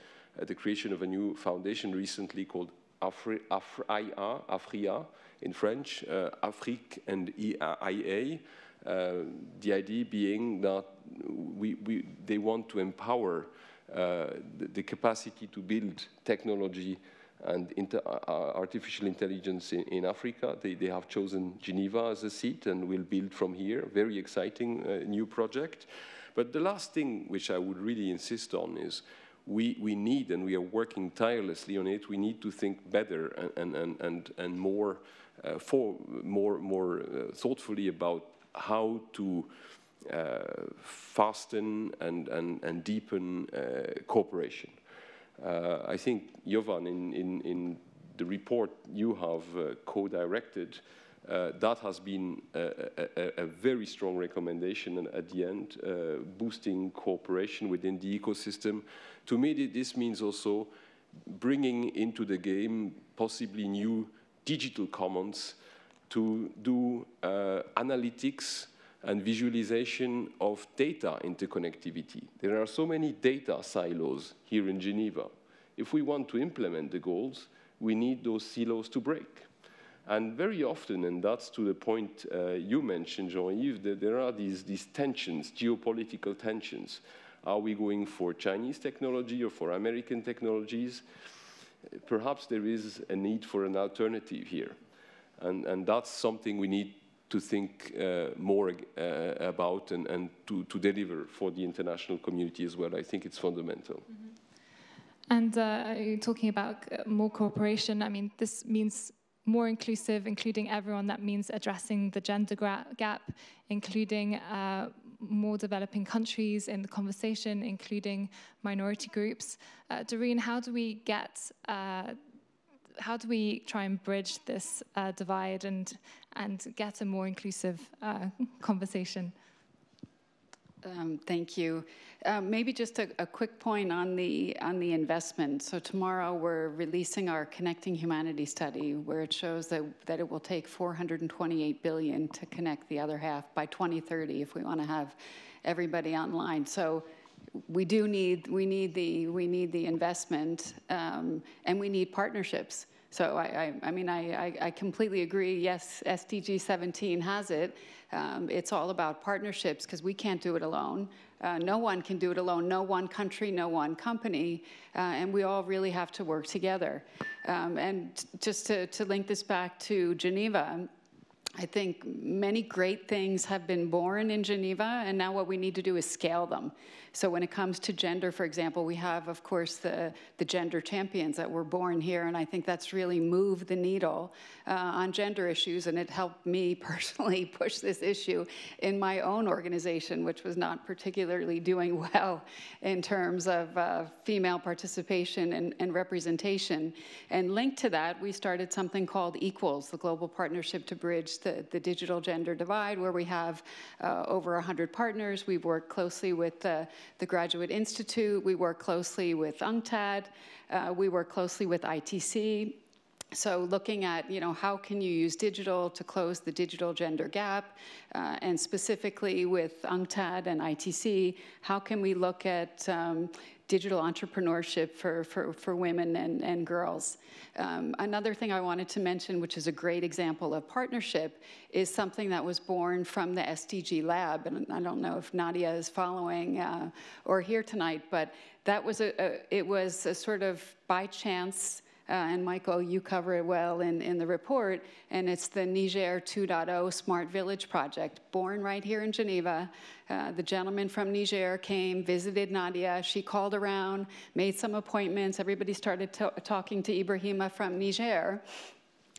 the creation of a new foundation recently called Afri Afria, Afria in French, Afrique and IA. the idea being that we, we, they want to empower uh, the, the, capacity to build technology and inter, uh, artificial intelligence in, in Africa. They, they, have chosen Geneva as a seat and will build from here. Very exciting uh, new project. But the last thing which I would really insist on is we, we need, and we are working tirelessly on it, we need to think better and, and, and, and more, uh, for, more, more uh, thoughtfully about how to uh, fasten and, and, and deepen uh, cooperation. Uh, I think, Jovan, in, in, in, the report you have co-directed, uh, that has been a, a, a, very strong recommendation and at the end, uh, boosting cooperation within the ecosystem. To me, this means also bringing into the game possibly new digital commons to do uh, analytics and visualization of data interconnectivity. There are so many data silos here in Geneva. If we want to implement the goals, we need those silos to break. And very often, and that's to the point uh, you mentioned, Jean-Yves, that there are these, these tensions, geopolitical tensions. Are we going for Chinese technology or for American technologies? Perhaps there is a need for an alternative here. And, and that's something we need to think uh, more uh, about and, and to, to, deliver for the international community as well. I think it's fundamental. Mm -hmm. And uh, talking about uh, more cooperation, I mean, this means more inclusive, including everyone. That means addressing the gender gap, including uh, more developing countries in the conversation, including minority groups. Uh, Doreen, how do we get uh, how do we try and bridge this uh, divide and and get a more inclusive uh, conversation? Um, thank you. Uh, maybe just a, a, quick point on the on the investment. So tomorrow we're releasing our Connecting Humanity study, where it shows that that it will take 428 billion to connect the other half by 2030 if we want to have everybody online. So we do need we need the we need the investment um, and we need partnerships. So I, I, I mean I, I, completely agree. Yes, SDG 17 has it. Um, it's all about partnerships because we can't do it alone. Uh, no one can do it alone. No one country, no one company, uh, and we all really have to work together. Um, and just to, to link this back to Geneva, I think many great things have been born in Geneva, and now what we need to do is scale them. So when it comes to gender, for example, we have, of course, the, the gender champions that were born here, and I think that's really moved the needle uh, on gender issues, and it helped me [LAUGHS] personally push this issue in my own organization, which was not particularly doing [LAUGHS] well in terms of uh, female participation and, and representation. And linked to that, we started something called Equals, the Global Partnership to Bridge the, the digital gender divide, where we have uh, over 100 partners. We've worked closely with uh, the Graduate Institute. We work closely with UNCTAD. Uh, we work closely with ITC. So looking at, you know, how can you use digital to close the digital gender gap, uh, and specifically with UNCTAD and ITC, how can we look at um, digital entrepreneurship for, for, for women and, and girls. Um, another thing I wanted to mention, which is a great example of partnership, is something that was born from the SDG lab. And I don't know if Nadia is following uh, or here tonight, but that was a, a, it was a sort of by chance uh, and Michael, you cover it well in, in the report, and it's the Niger 2.0 Smart Village Project, born right here in Geneva. Uh, the gentleman from Niger came, visited Nadia. She called around, made some appointments. Everybody started talking to Ibrahima from Niger.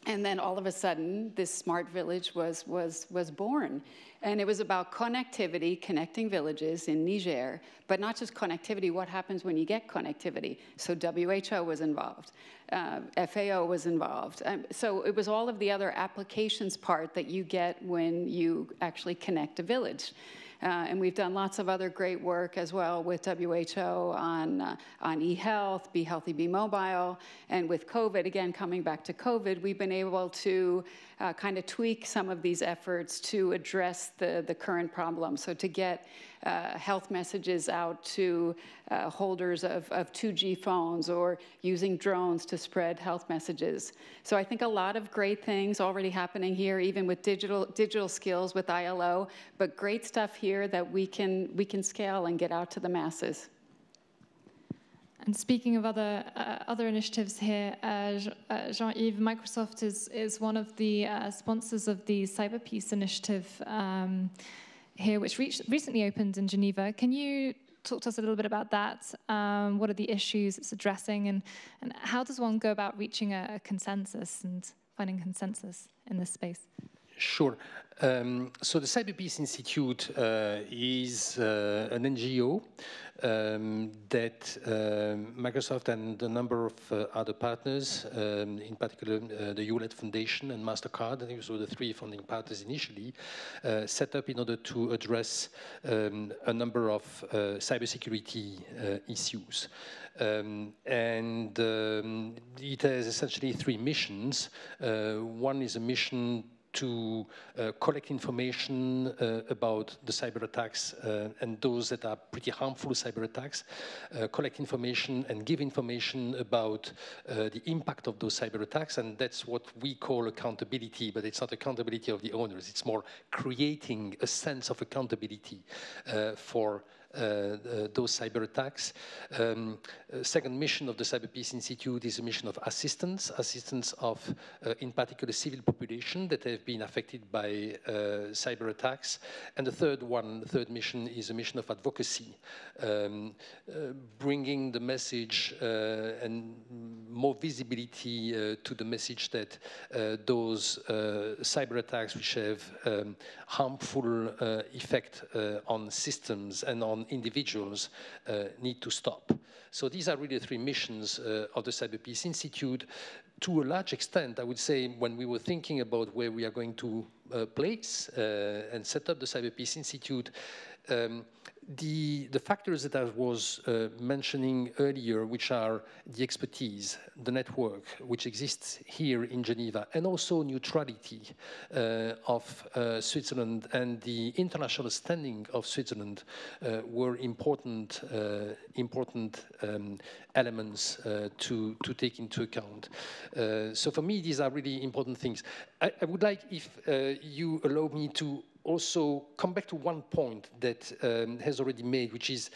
And then all of a sudden, this smart village was, was, was born. And it was about connectivity, connecting villages in Niger, but not just connectivity, what happens when you get connectivity? So WHO was involved, uh, FAO was involved. Um, so it was all of the other applications part that you get when you actually connect a village. Uh, and we've done lots of other great work as well with WHO on, uh, on e-health, Be Healthy, Be Mobile. And with COVID, again, coming back to COVID, we've been able to uh, kind of tweak some of these efforts to address the, the current problem. So to get uh, health messages out to uh, holders of, of 2G phones or using drones to spread health messages. So I think a lot of great things already happening here, even with digital, digital skills with ILO, but great stuff here that we can, we can scale and get out to the masses. And speaking of other uh, other initiatives here, uh, uh, Jean-Yves, Microsoft is is one of the uh, sponsors of the Cyber Peace Initiative um, here, which recently opened in Geneva. Can you talk to us a little bit about that? Um, what are the issues it's addressing, and and how does one go about reaching a, a consensus and finding consensus in this space? Sure. Um, so the Cyber Peace Institute uh, is uh, an NGO um, that uh, Microsoft and a number of uh, other partners, um, in particular uh, the Hewlett Foundation and MasterCard, these were the three funding partners initially, uh, set up in order to address um, a number of cybersecurity issues. Um, and um, it has essentially three missions. one is a mission to uh, collect information uh, about the cyber attacks uh, and those that are pretty harmful cyber attacks, uh, collect information and give information about uh, the impact of those cyber attacks, and that's what we call accountability, but it's not accountability of the owners, it's more creating a sense of accountability uh, for those cyber attacks. Um, uh, second mission of the Cyber Peace Institute is a mission of assistance, assistance of, uh, in particular, civil population that have been affected by cyber attacks. And the third one, the third mission is a mission of advocacy, um, bringing the message and more visibility to the message that those cyber attacks which have um, harmful effect on systems and on on individuals uh, need to stop. So these are really the three missions uh, of the Cyber Peace Institute. To a large extent, I would say, when we were thinking about where we are going to uh, place and set up the Cyber Peace Institute, um, the, the factors that I was uh, mentioning earlier, which are the expertise, the network, which exists here in Geneva, and also neutrality uh, of uh, Switzerland and the international standing of Switzerland uh, were important, uh, important um, elements uh, to, to take into account. so for me, these are really important things. I, I would like, if you allow me to also come back to one point that um, has already made, which is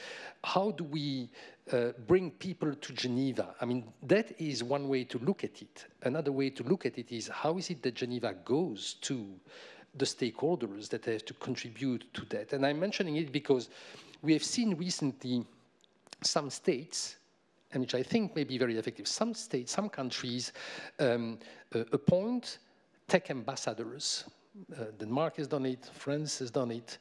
how do we uh, bring people to Geneva? I mean, that is one way to look at it. Another way to look at it is how is it that Geneva goes to the stakeholders that have to contribute to that? And I'm mentioning it because we have seen recently some states and which I think may be very effective. Some states, some countries um, uh, appoint tech ambassadors uh, Denmark has done it, France has done it.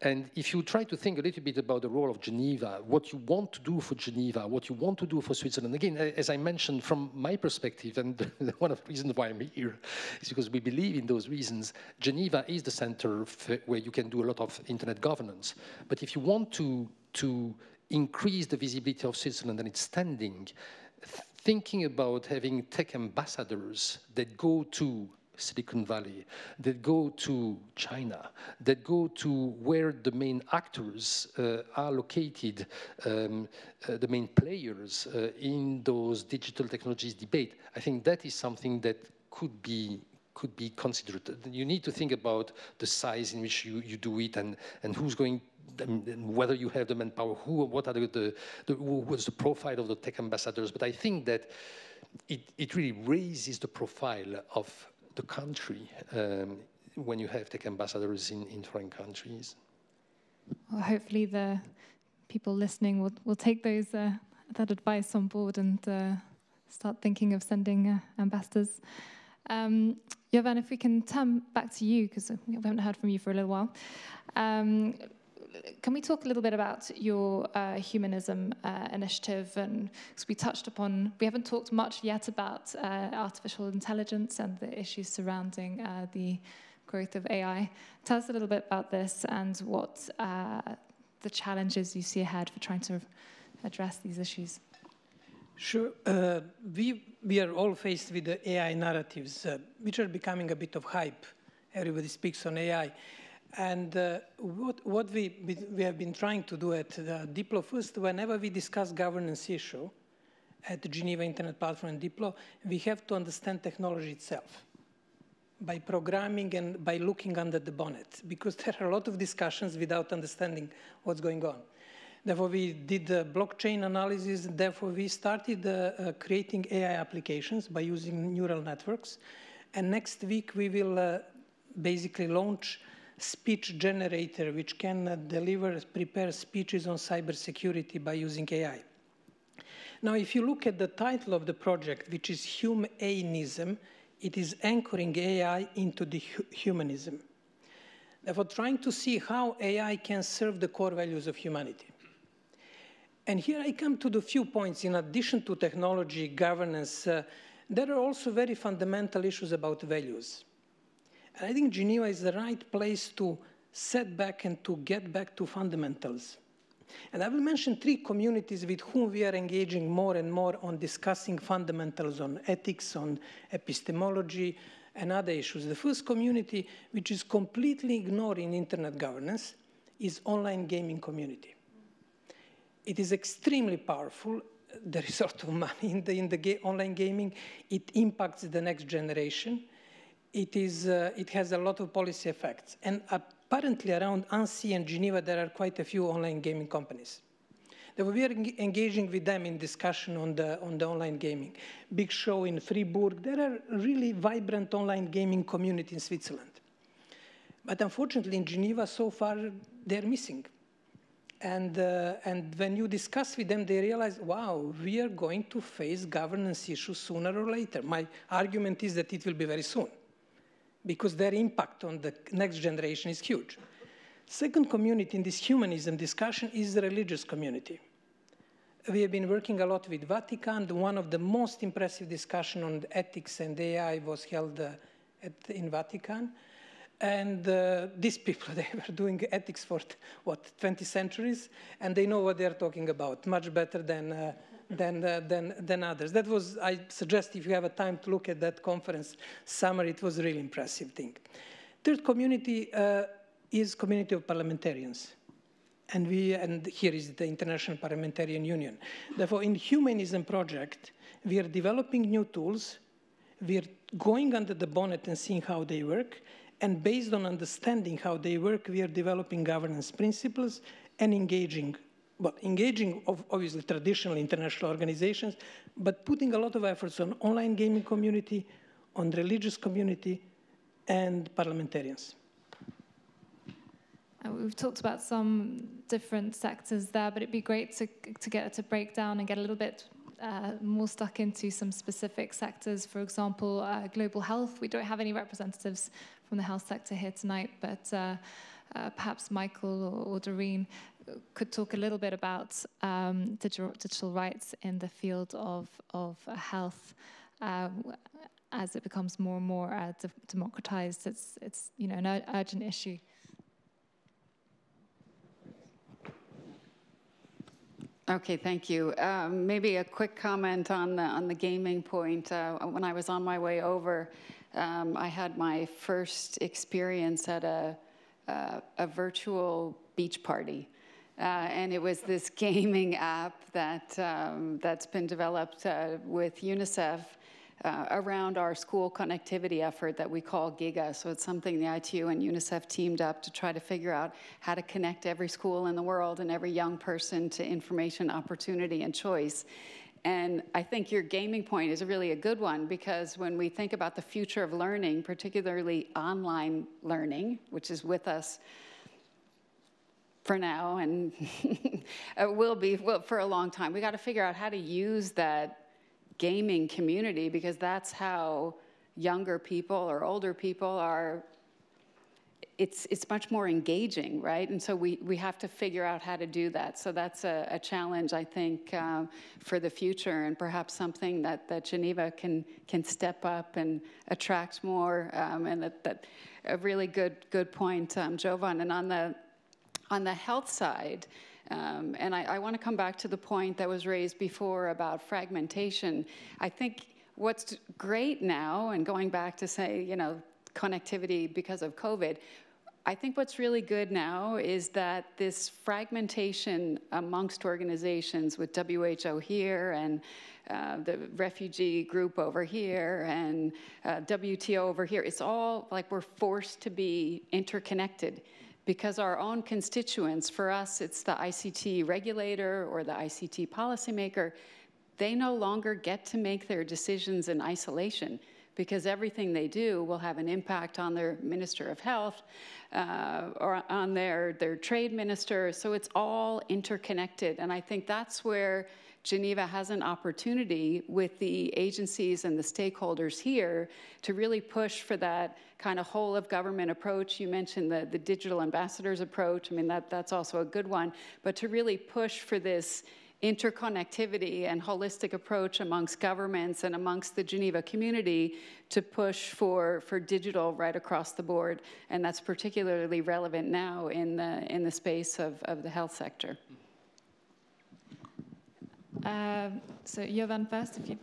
And if you try to think a little bit about the role of Geneva, what you want to do for Geneva, what you want to do for Switzerland, again, as I mentioned, from my perspective, and [LAUGHS] one of the reasons why I'm here is because we believe in those reasons, Geneva is the center where you can do a lot of internet governance. But if you want to, to increase the visibility of Switzerland and its standing, thinking about having tech ambassadors that go to Silicon Valley, that go to China, that go to where the main actors uh, are located, um, uh, the main players uh, in those digital technologies debate. I think that is something that could be could be considered. You need to think about the size in which you, you do it and, and who's going and whether you have the manpower, who, what are the, the, the what's the profile of the tech ambassadors. But I think that it, it really raises the profile of the country um, when you have tech ambassadors in, in foreign countries. Well, hopefully the people listening will, will take those uh, that advice on board and uh, start thinking of sending uh, ambassadors. Um, Jovan, if we can turn back to you, because we haven't heard from you for a little while. Um, can we talk a little bit about your uh, humanism uh, initiative? And because we touched upon, we haven't talked much yet about uh, artificial intelligence and the issues surrounding uh, the growth of AI. Tell us a little bit about this and what uh, the challenges you see ahead for trying to address these issues. Sure. Uh, we, we are all faced with the AI narratives, which are becoming a bit of hype. Everybody speaks on AI. And uh, what, what we, we have been trying to do at uh, Diplo first, whenever we discuss governance issue at the Geneva Internet Platform and Diplo, we have to understand technology itself by programming and by looking under the bonnet, because [LAUGHS] there are a lot of discussions without understanding what's going on. Therefore, we did the blockchain analysis. Therefore, we started uh, uh, creating AI applications by using neural networks. And next week, we will uh, basically launch speech generator, which can deliver, prepare speeches on cybersecurity by using AI. Now, if you look at the title of the project, which is Humanism, it is anchoring AI into the hu humanism. Therefore, trying to see how AI can serve the core values of humanity. And here I come to the few points. In addition to technology, governance, uh, there are also very fundamental issues about values. And I think Geneva is the right place to set back and to get back to fundamentals. And I will mention three communities with whom we are engaging more and more on discussing fundamentals on ethics, on epistemology, and other issues. The first community, which is completely ignored in internet governance, is online gaming community. It is extremely powerful. There [LAUGHS] is a lot of money in the, in the ga online gaming. It impacts the next generation it, is, uh, it has a lot of policy effects. And apparently around Annecy and Geneva, there are quite a few online gaming companies. We are engaging with them in discussion on the, on the online gaming. Big show in Fribourg. There are really vibrant online gaming community in Switzerland. But unfortunately, in Geneva, so far, they're missing. And, uh, and when you discuss with them, they realize, wow, we are going to face governance issues sooner or later. My argument is that it will be very soon because their impact on the next generation is huge. Second community in this humanism discussion is the religious community. We have been working a lot with Vatican. One of the most impressive discussion on ethics and AI was held uh, at, in Vatican. And uh, these [LAUGHS] people, they were doing ethics for, what, 20 centuries, and they know what they're talking about, much better than uh, than, uh, than, than others. That was, I suggest if you have a time to look at that conference summary, it was a really impressive thing. Third community uh, is community of parliamentarians. And, we, and here is the International Parliamentarian Union. Therefore, in Humanism Project, we are developing new tools. We are going under the bonnet and seeing how they work. And based on understanding how they work, we are developing governance principles and engaging well, engaging of obviously traditional international organizations, but putting a lot of efforts on online gaming community, on religious community, and parliamentarians. Uh, we've talked about some different sectors there, but it'd be great to, to get to break down and get a little bit uh, more stuck into some specific sectors. For example, uh, global health. We don't have any representatives from the health sector here tonight, but uh, uh perhaps Michael or, or Doreen could talk a little bit about um, digital, digital, rights in the field of, of health uh, as it becomes more and more uh, de democratized. It's, it's you know, an urgent issue. Okay, thank you. Um, maybe a quick comment on the, on the gaming point. Uh, when I was on my way over, um, I had my first experience at a, uh, a virtual beach party. Uh, and it was this [LAUGHS] gaming app that, um, that's been developed uh, with UNICEF uh, around our school connectivity effort that we call GIGA. So it's something the ITU and UNICEF teamed up to try to figure out how to connect every school in the world and every young person to information, opportunity, and choice. And I think your gaming point is really a good one because when we think about the future of learning, particularly online learning, which is with us for now and [LAUGHS] it will be for a long time. We got to figure out how to use that gaming community because that's how younger people or older people are it's, it's much more engaging, right? And so we, we have to figure out how to do that. So that's a, a challenge, I think, uh, for the future, and perhaps something that, that Geneva can, can step up and attract more. Um, and that, that a really good, good point, um, Jovan. And on the, on the health side, um, and I, I want to come back to the point that was raised before about fragmentation. I think what's great now, and going back to say, you know, connectivity because of COVID, I think what's really good now is that this fragmentation amongst organizations with WHO here and uh, the refugee group over here and uh, WTO over here, it's all like we're forced to be interconnected. Because our own constituents, for us, it's the ICT regulator or the ICT policymaker, they no longer get to make their decisions in isolation because everything they do will have an impact on their Minister of Health uh, or on their, their trade minister. So it's all interconnected. And I think that's where Geneva has an opportunity with the agencies and the stakeholders here to really push for that kind of whole of government approach. You mentioned the, the digital ambassadors approach. I mean, that, that's also a good one. But to really push for this interconnectivity and holistic approach amongst governments and amongst the Geneva community to push for, for digital right across the board. And that's particularly relevant now in the, in the space of, of the health sector. Uh, so Jovan first, if you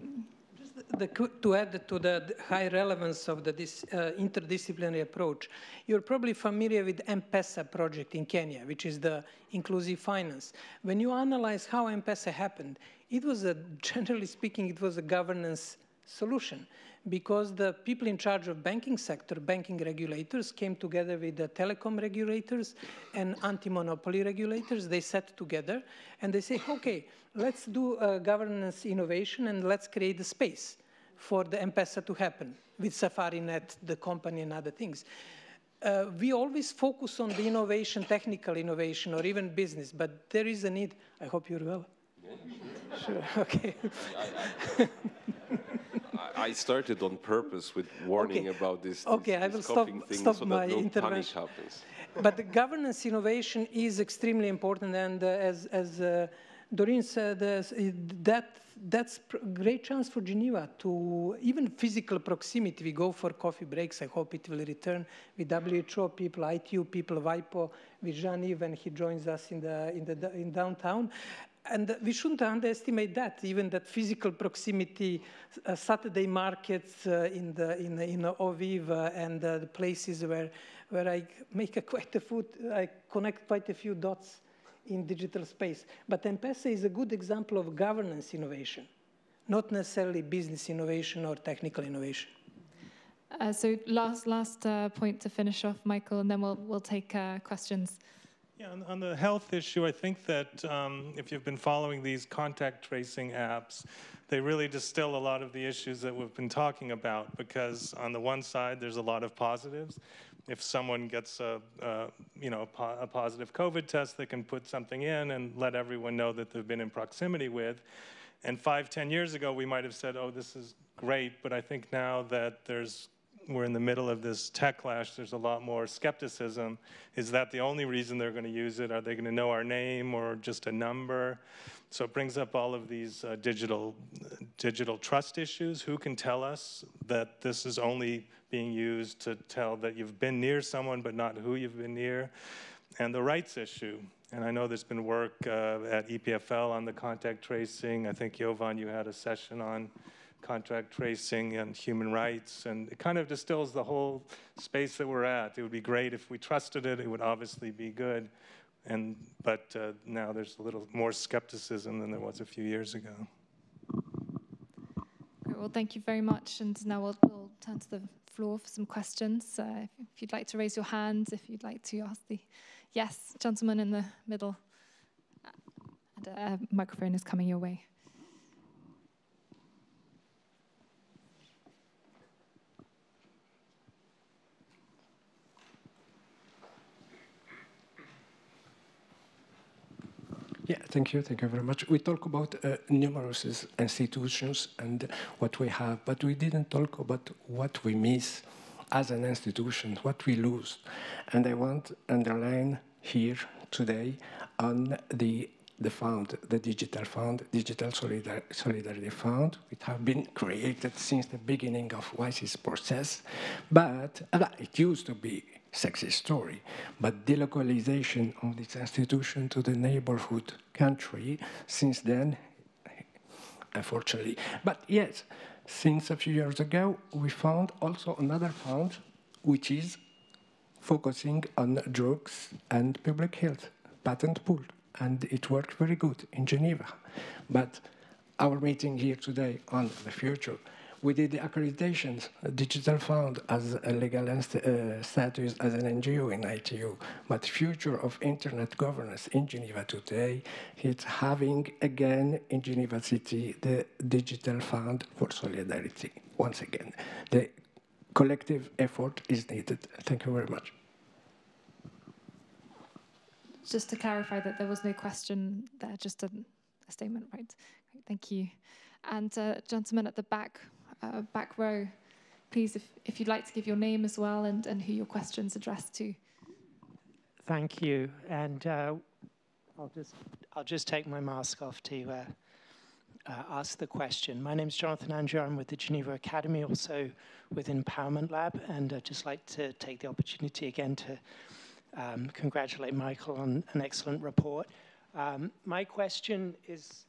the, to add to the high relevance of the this, uh, interdisciplinary approach, you're probably familiar with M-Pesa project in Kenya, which is the inclusive finance. When you analyze how M-Pesa happened, it was a, [LAUGHS] generally speaking, it was a governance solution because the people in charge of banking sector, banking regulators, came together with the telecom regulators and anti-monopoly regulators. They sat together and they say, okay, let's do a governance innovation and let's create a space for the M-Pesa to happen with SafariNet, the company and other things. Uh, we always focus on the innovation, technical innovation, or even business, but there is a need. I hope you're well. Yeah. sure, [LAUGHS] okay. I, I, I, started on purpose with warning okay. about this, this, Okay, I will stop, stop so my no intervention. but the governance innovation is extremely important, and uh, as, as uh, Doreen said, uh, that that's a great chance for Geneva to even physical proximity. We go for coffee breaks. I hope it will return with WHO people, ITU people, WIPO, with Jean-Yves when he joins us in the in the in downtown. And we shouldn't underestimate that, even that physical proximity, uh, Saturday markets uh, in the in in Oviv uh, and uh, the places where where I make a quite a food, I connect quite a few dots in digital space. But M-Pesa is a good example of governance innovation, not necessarily business innovation or technical innovation. Uh, so last last uh, point to finish off, Michael, and then we'll we'll take questions. Yeah, on, on, the health issue, I think that um, if you've been following these contact tracing apps, they really distill a lot of the issues that we've been talking about. Because on the one side, there's a lot of positives, if someone gets a, a you know, a positive COVID test, they can put something in and let everyone know that they've been in proximity with. And five, ten years ago, we might have said, oh, this is great, but I think now that there's we're in the middle of this techlash, there's a lot more skepticism. Is that the only reason they're going to use it? Are they going to know our name or just a number? So it brings up all of these uh, digital, digital trust issues. Who can tell us that this is only being used to tell that you've been near someone but not who you've been near? And the rights issue. And I know there's been work uh, at EPFL on the contact tracing. I think, Jovan, you had a session on contract tracing and human rights. And it kind of distills the whole space that we're at. It would be great if we trusted it. It would obviously be good. And, but uh, now there's a little more skepticism than there was a few years ago. Great, well, thank you very much. And now we'll, we'll turn to the floor for some questions. Uh, if you'd like to raise your hand, if you'd like to ask the yes, gentleman in the middle. And a microphone is coming your way. Yeah, thank you. Thank you very much. We talk about uh, numerous institutions and what we have, but we didn't talk about what we miss as an institution, what we lose. And I want to underline here today on the the fund, the digital fund, digital Solidar solidarity fund, which have been created since the beginning of WSIS process, but uh, it used to be success story, but delocalization of this institution to the neighborhood country since then, unfortunately. But yes, since a few years ago, we found also another fund which is focusing on drugs and public health, patent pool and it worked very good in Geneva. But our meeting here today on the future, we did the accreditations, digital fund as a legal uh, status as an NGO in ITU, but future of internet governance in Geneva today, it's having again in Geneva City the digital fund for solidarity. Once again, the collective effort is needed. Thank you very much just to clarify that there was no question there, just a, a statement, right? Thank you. And uh, gentlemen at the back, uh, back row, please, if, if you'd like to give your name as well and, and who your question's addressed to. Thank you. And uh, I'll just I'll just take my mask off to uh, uh, ask the question. My name is Jonathan Andrew. I'm with the Geneva Academy, also with Empowerment Lab, and I'd just like to take the opportunity again to um, congratulate Michael on an excellent report. Um, my question is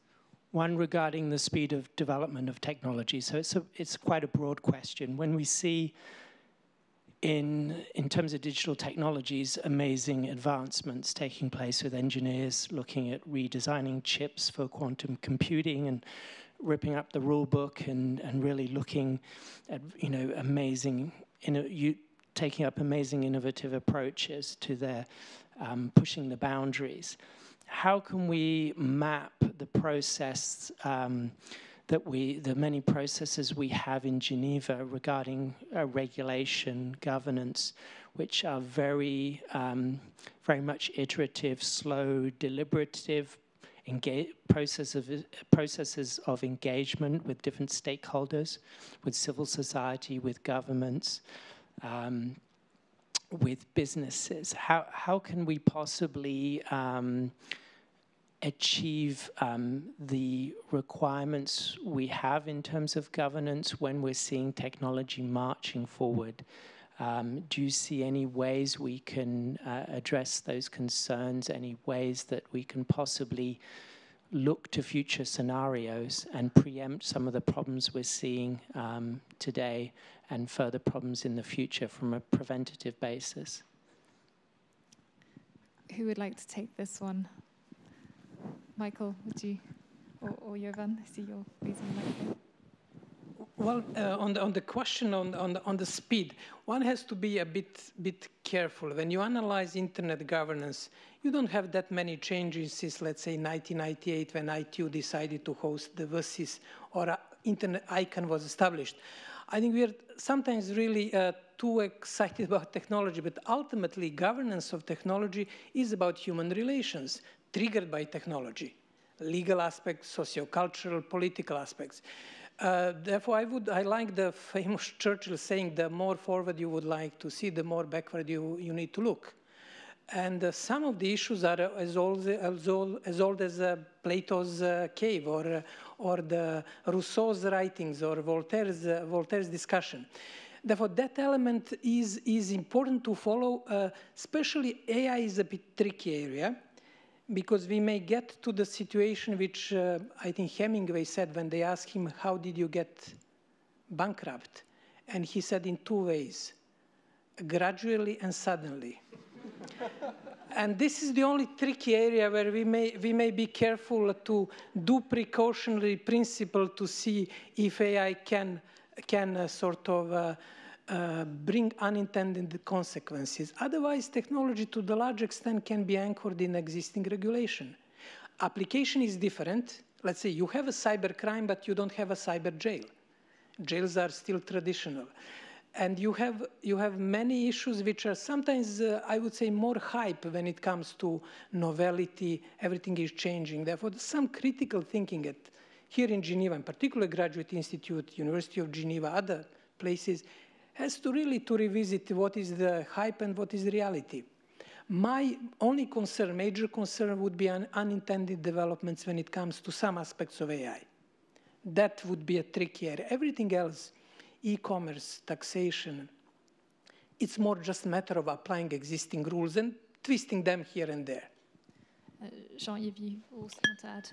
one regarding the speed of development of technology. So it's, a, it's quite a broad question. When we see in, in terms of digital technologies, amazing advancements taking place with engineers looking at redesigning chips for quantum computing and ripping up the rule book and, and really looking at you know amazing you taking up amazing innovative approaches to their um, pushing the boundaries. How can we map the process um, that we, the many processes we have in Geneva regarding uh, regulation, governance, which are very, um, very much iterative, slow, deliberative, process of, processes of engagement with different stakeholders, with civil society, with governments, um, with businesses. How, how can we possibly um, achieve um, the requirements we have in terms of governance when we're seeing technology marching forward? Um, do you see any ways we can uh, address those concerns, any ways that we can possibly look to future scenarios and preempt some of the problems we're seeing um, today and further problems in the future from a preventative basis. Who would like to take this one? Michael, would you? Or, or Jovan, I see you're raising the microphone. Well, uh, on, the, on the question on, on, the, on the speed, one has to be a bit, bit careful. When you analyze internet governance, you don't have that many changes since, let's say, 1998 when ITU decided to host the WSIS or Internet ICANN was established. I think we are sometimes really uh, too excited [LAUGHS] about technology, but ultimately governance of technology is about human relations triggered by technology, legal aspects, socio-cultural, political aspects. Uh, therefore, I would I like the famous [LAUGHS] Churchill saying: "The more forward you would like to see, the more backward you you need to look." And uh, some of the issues are as old as old as, old as uh, Plato's uh, cave, or uh, or the Rousseau's writings, or Voltaire's Voltaire's discussion. Therefore, that element is is important to follow. especially AI is a bit tricky area because we may get to the situation which uh, I think Hemingway said when they asked him, how did you get bankrupt? And he said in two ways, gradually and suddenly. [LAUGHS] and this is the only tricky area where we may, we may be careful to do precautionary principle to see if AI can, can uh, sort of uh, uh, bring unintended consequences. Otherwise, technology to the large extent can be anchored in existing regulation. Application is different. Let's say you have a cyber crime, but you don't have a cyber jail. Jails are still traditional. And you have, you have many issues which are sometimes, uh, I would say, more hype when it comes to novelty. Everything is changing. Therefore, some critical thinking at, here in Geneva, in particular Graduate Institute, University of Geneva, other places, has to really to revisit what is the hype and what is reality. My only concern, major concern, would be un unintended developments when it comes to some aspects of AI. That would be a tricky area. Everything else, e-commerce, taxation, it's more just a matter of applying existing rules and twisting them here and there. Uh, Jean-Yves, you also want to add?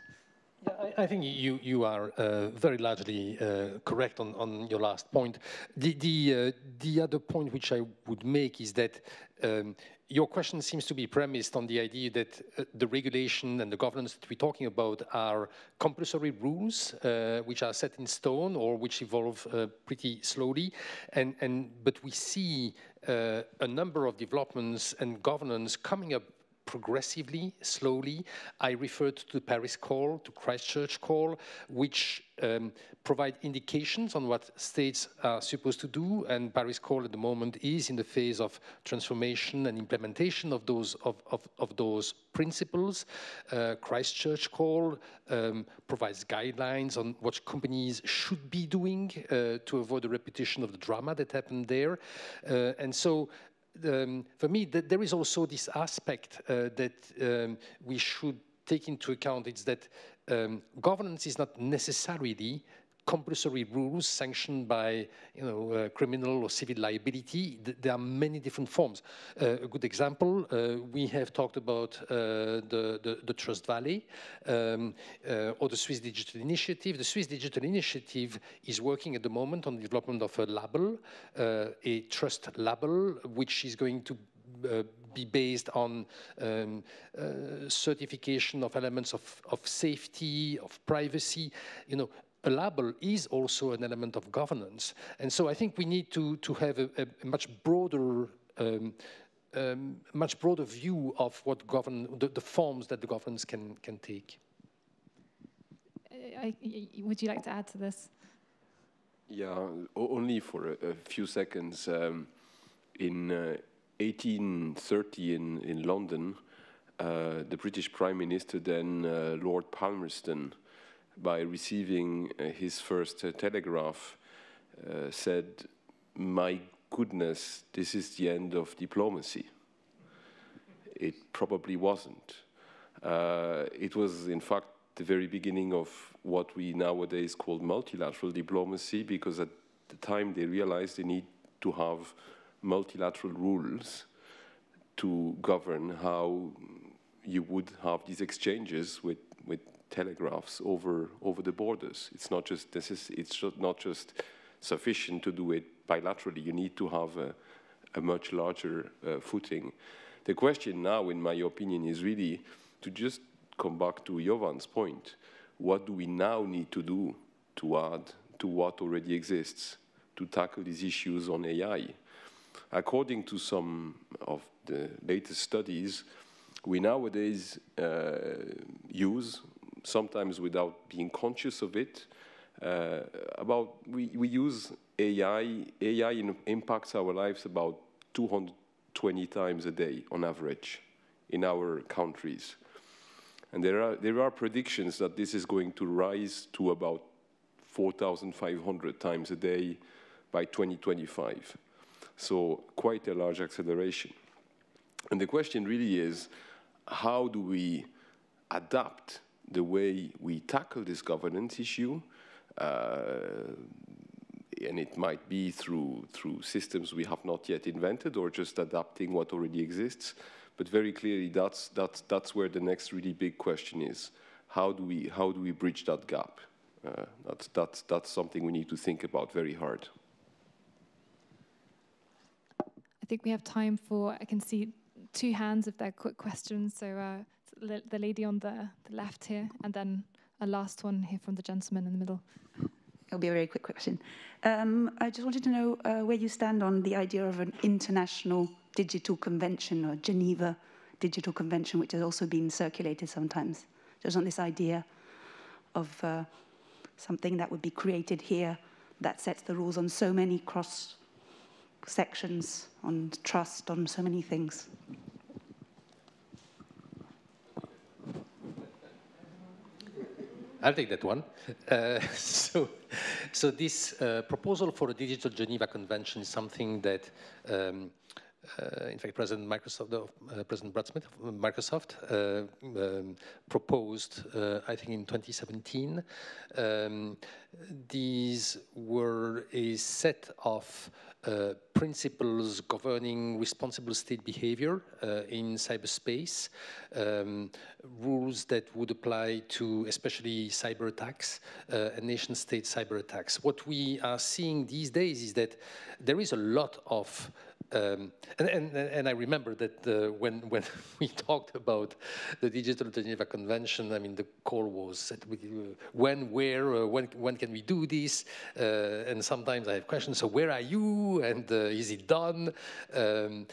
Yeah, I, I, think you, you are uh, very largely uh, correct on, on your last point. The, the, uh, the other point which I would make is that um, your question seems to be premised on the idea that uh, the regulation and the governance that we're talking about are compulsory rules uh, which are set in stone or which evolve uh, pretty slowly. And, and, but we see a number of developments and governance coming up progressively, slowly. I referred to the Paris call, to Christchurch call, which um, provide indications on what states are supposed to do. And Paris call at the moment is in the phase of transformation and implementation of those of, of, of those principles. Uh, Christchurch call um, provides guidelines on what companies should be doing uh, to avoid the repetition of the drama that happened there. Uh, and so um, for me, th there is also this aspect uh, that um, we should take into account. It's that um, governance is not necessarily compulsory rules sanctioned by you know, uh, criminal or civil liability. there are many different forms. Uh, a good example, uh, we have talked about uh, the, the, the, Trust Valley um, uh, or the Swiss Digital Initiative. The Swiss Digital Initiative is working at the moment on the development of a label, a trust label, which is going to be based on um, uh, certification of elements of, of safety, of privacy, you know, a label is also an element of governance. And so I think we need to, to have a, a much broader um, um, much broader view of what govern the, the, forms that the governance can can take. I, would you like to add to this? Yeah, only for a, a few seconds. Um, in uh, 1830 in, in London, uh, the British Prime Minister then, uh, Lord Palmerston, by receiving uh, his first uh, telegraph, uh, said, My goodness, this is the end of diplomacy. It probably wasn't. it was, in fact, the very beginning of what we nowadays call multilateral diplomacy, because at the time they realized they need to have multilateral rules to govern how you would have these exchanges with, with telegraphs over over the borders. It's not just this is it's not just sufficient to do it bilaterally. You need to have a, a much larger uh, footing. The question now, in my opinion, is really to just come back to Jovan's point. What do we now need to do to add to what already exists to tackle these issues on AI? According to some of the latest studies, we nowadays uh, use sometimes without being conscious of it. Uh, about we, we use AI. AI in, impacts our lives about 220 times a day on average in our countries. And there are, there are predictions that this is going to rise to about 4,500 times a day by 2025. So quite a large acceleration. And the question really is, how do we adapt the way we tackle this governance issue, uh, and it might be through, through systems we have not yet invented or just adapting what already exists. But very clearly, that's, that's, that's where the next really big question is. How do we, how do we bridge that gap? Uh, that's, that's, that's something we need to think about very hard. I think we have time for, I can see two hands if they're quick questions. So uh, the lady on the, the left here, and then a last one here from the gentleman in the middle. It'll be a very quick question. Um, I just wanted to know uh, where you stand on the idea of an international digital convention or Geneva digital convention, which has also been circulated sometimes. Just on this idea of uh, something that would be created here that sets the rules on so many cross sections, on trust, on so many things. I'll take that one. Uh, [LAUGHS] so, so this uh, proposal for a digital Geneva Convention is something that um, in fact, President Microsoft, uh, President Brad Smith of Microsoft uh, um, proposed, uh, I think in 2017. Um, these were a set of uh, principles governing responsible state behavior uh, in cyberspace, um, rules that would apply to especially cyber attacks uh, and nation state cyber attacks. What we are seeing these days is that there is a lot of um, and, and, and, I remember that uh, when, [LAUGHS] when we talked about the Digital Geneva Convention, I mean, the call was uh, when, where, uh, when, when can we do this? Uh, and sometimes I have questions, so where are you? And uh, is it done? Um,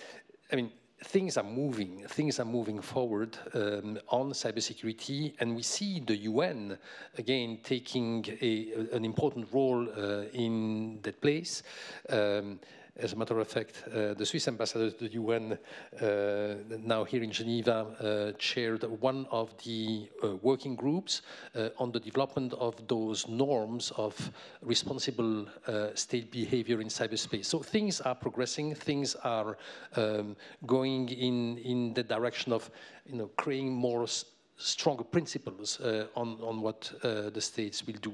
I mean, things are moving, things are moving forward um, on cybersecurity, and we see the UN again taking a, an important role uh, in that place. Um, as a matter of fact, uh, the Swiss ambassador to the UN, uh, now here in Geneva, uh, chaired one of the uh, working groups uh, on the development of those norms of responsible uh, state behavior in cyberspace. So things are progressing, things are um, going in, in the direction of you know, creating more stronger principles uh, on, on what uh, the states will do.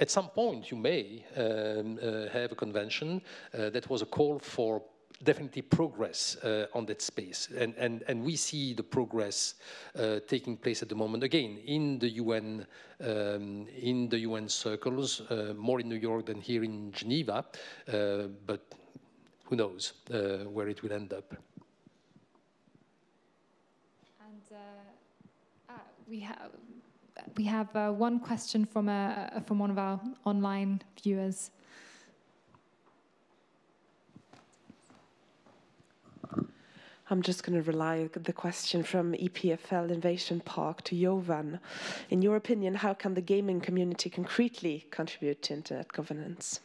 At some point, you may um, uh, have a convention uh, that was a call for definitely progress uh, on that space. And, and, and we see the progress uh, taking place at the moment, again, in the UN, um, in the UN circles, more in New York than here in Geneva, but who knows where it will end up. We have we have uh, one question from a, from one of our online viewers. I'm just going to rely the question from EPFL Innovation Park to Jovan. In your opinion, how can the gaming community concretely contribute to internet governance?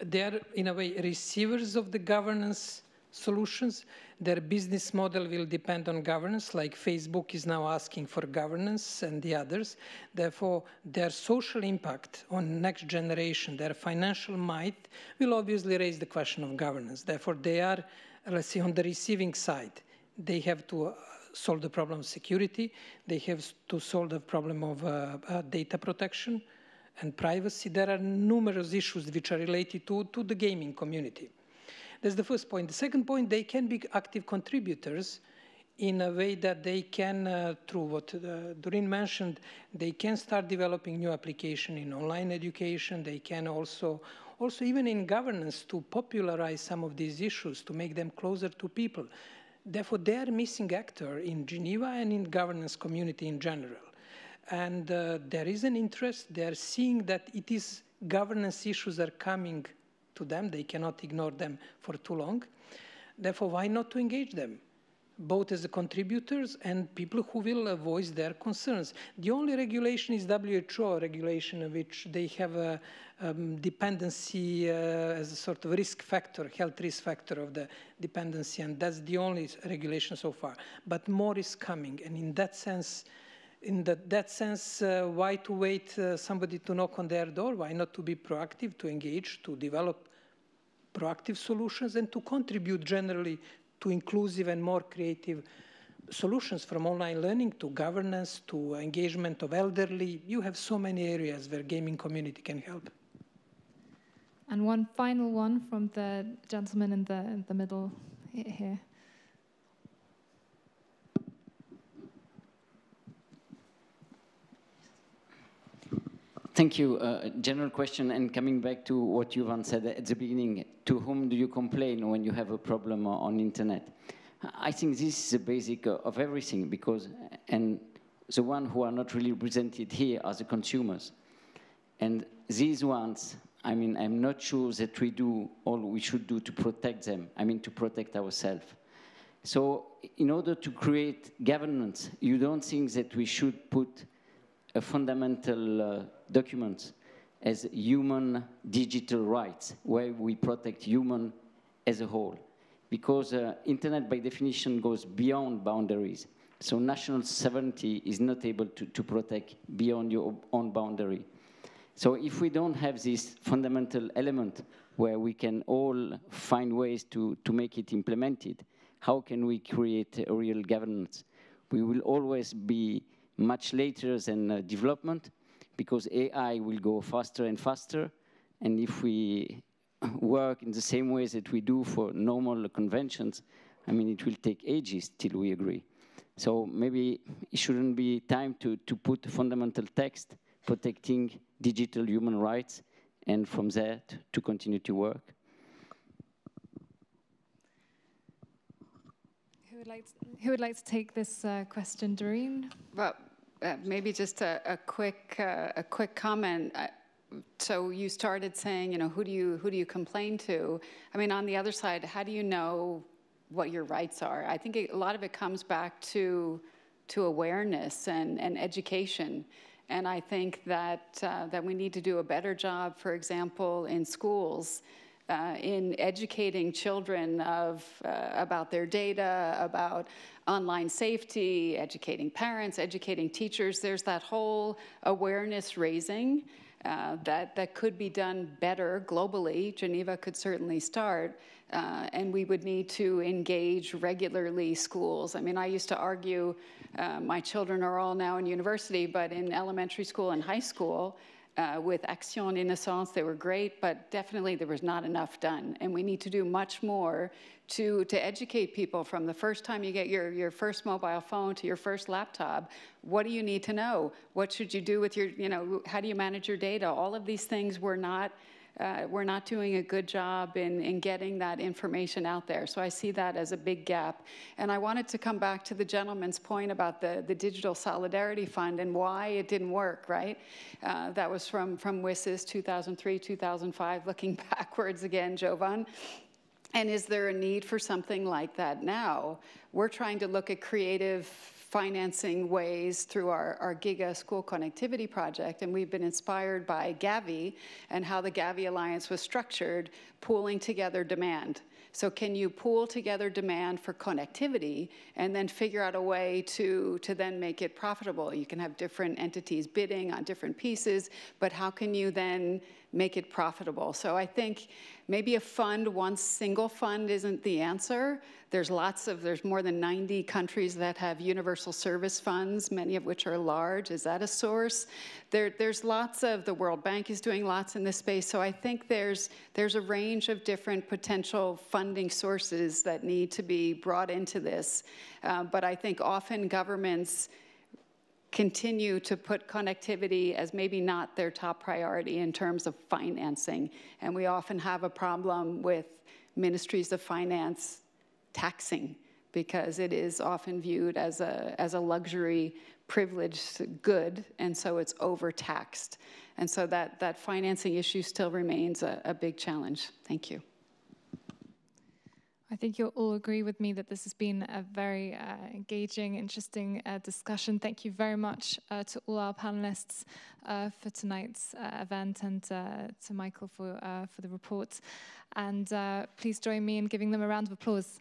They're, in a way, receivers of the governance solutions. Their business model will depend on governance, like Facebook is now asking for governance and the others. Therefore, their social impact on next generation, their financial might, will obviously raise the question of governance. Therefore, they are, let's say, on the receiving side. They have to uh, solve the problem of security. They have to solve the problem of uh, uh, data protection and privacy. There are numerous issues which are related to, to the gaming community. That's the first point. The second point, they can be active contributors in a way that they can, uh, through what uh, Doreen mentioned, they can start developing new application in online education. They can also, also even in governance, to popularize some of these issues, to make them closer to people. Therefore, they are missing actor in Geneva and in governance community in general. And uh, there is an interest. They are seeing that it is governance issues are coming to them. They cannot ignore them for too long. Therefore, why not to engage them? both as the contributors and people who will uh, voice their concerns. The only regulation is WHO regulation, which they have a um, dependency uh, as a sort of risk factor, health risk factor of the dependency, and that's the only regulation so far. But more is coming, and in that sense, in the, that sense, uh, why to wait uh, somebody to knock on their door? Why not to be proactive, to engage, to develop proactive solutions and to contribute generally to inclusive and more creative solutions from online learning to governance to engagement of elderly. You have so many areas where gaming community can help. And one final one from the gentleman in the, in the middle here. Thank you. Uh, general question, and coming back to what Jovan said at the beginning, to whom do you complain when you have a problem on internet? I think this is the basic of everything, because, and the ones who are not really represented here are the consumers. And these ones, I mean, I'm not sure that we do all we should do to protect them, I mean, to protect ourselves. So in order to create governance, you don't think that we should put a fundamental uh, document as human digital rights, where we protect human as a whole. Because uh, internet by definition goes beyond boundaries. So national sovereignty is not able to, to protect beyond your own boundary. So if we don't have this fundamental element where we can all find ways to, to make it implemented, how can we create a real governance? We will always be much later than uh, development because AI will go faster and faster. And if we work in the same ways that we do for normal conventions, I mean, it will take ages till we agree. So maybe it shouldn't be time to, to put fundamental text protecting digital human rights and from there to, to continue to work. Who would like to, who would like to take this uh, question, Doreen? Well, uh, maybe just a, a quick uh, a quick comment. so you started saying, you know, who do you who do you complain to? I mean, on the other side, how do you know what your rights are? I think it, a lot of it comes back to to awareness and, and education. And I think that uh, that we need to do a better job, for example, in schools. Uh, in educating children of, uh, about their data, about online safety, educating parents, educating teachers. There's that whole awareness raising uh, that, that could be done better globally. Geneva could certainly start. Uh, and we would need to engage regularly schools. I mean, I used to argue, uh, my children are all now in university, but in elementary school and high school, uh, with Action Innocence, they were great, but definitely there was not enough done. And we need to do much more to, to educate people from the first time you get your, your first mobile phone to your first laptop. What do you need to know? What should you do with your, you know, how do you manage your data? All of these things were not uh, we're not doing a good job in, in getting that information out there. So I see that as a big gap. And I wanted to come back to the gentleman's point about the, the Digital Solidarity Fund and why it didn't work, right? Uh, that was from, from WSIS 2003, 2005, looking [LAUGHS] backwards again, Jovan. And is there a need for something like that now? We're trying to look at creative financing ways through our, our Giga School Connectivity Project, and we've been inspired by Gavi and how the Gavi Alliance was structured, pooling together demand. So can you pool together demand for connectivity and then figure out a way to, to then make it profitable? You can have different entities bidding on different pieces, but how can you then make it profitable? So I think maybe a fund, one single fund isn't the answer. There's lots of, there's more than 90 countries that have universal service funds, many of which are large. Is that a source? There, there's lots of, the World Bank is doing lots in this space. So I think there's, there's a range of different potential funding sources that need to be brought into this. Uh, but I think often governments continue to put connectivity as maybe not their top priority in terms of financing. And we often have a problem with ministries of finance taxing because it is often viewed as a, as a luxury privileged good, and so it's overtaxed. And so that, that financing issue still remains a, a big challenge. Thank you. I think you'll all agree with me that this has been a very uh, engaging, interesting uh, discussion. Thank you very much uh, to all our panelists uh, for tonight's uh, event and uh, to Michael for, for the report. And please join me in giving them a round of applause.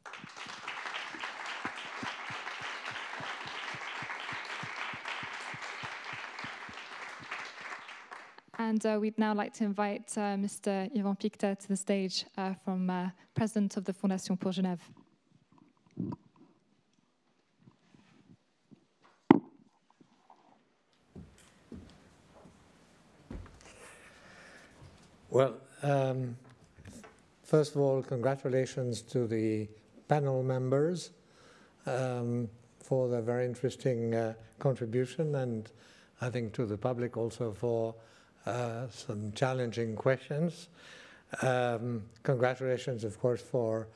And uh, we'd now like to invite uh, Mr. Ivan Pictet to the stage uh, from uh, President of the Fondation pour Genève. Well, um, first of all, congratulations to the panel members um, for their very interesting uh, contribution and I think to the public also for uh, some challenging questions. Um, congratulations, of course, for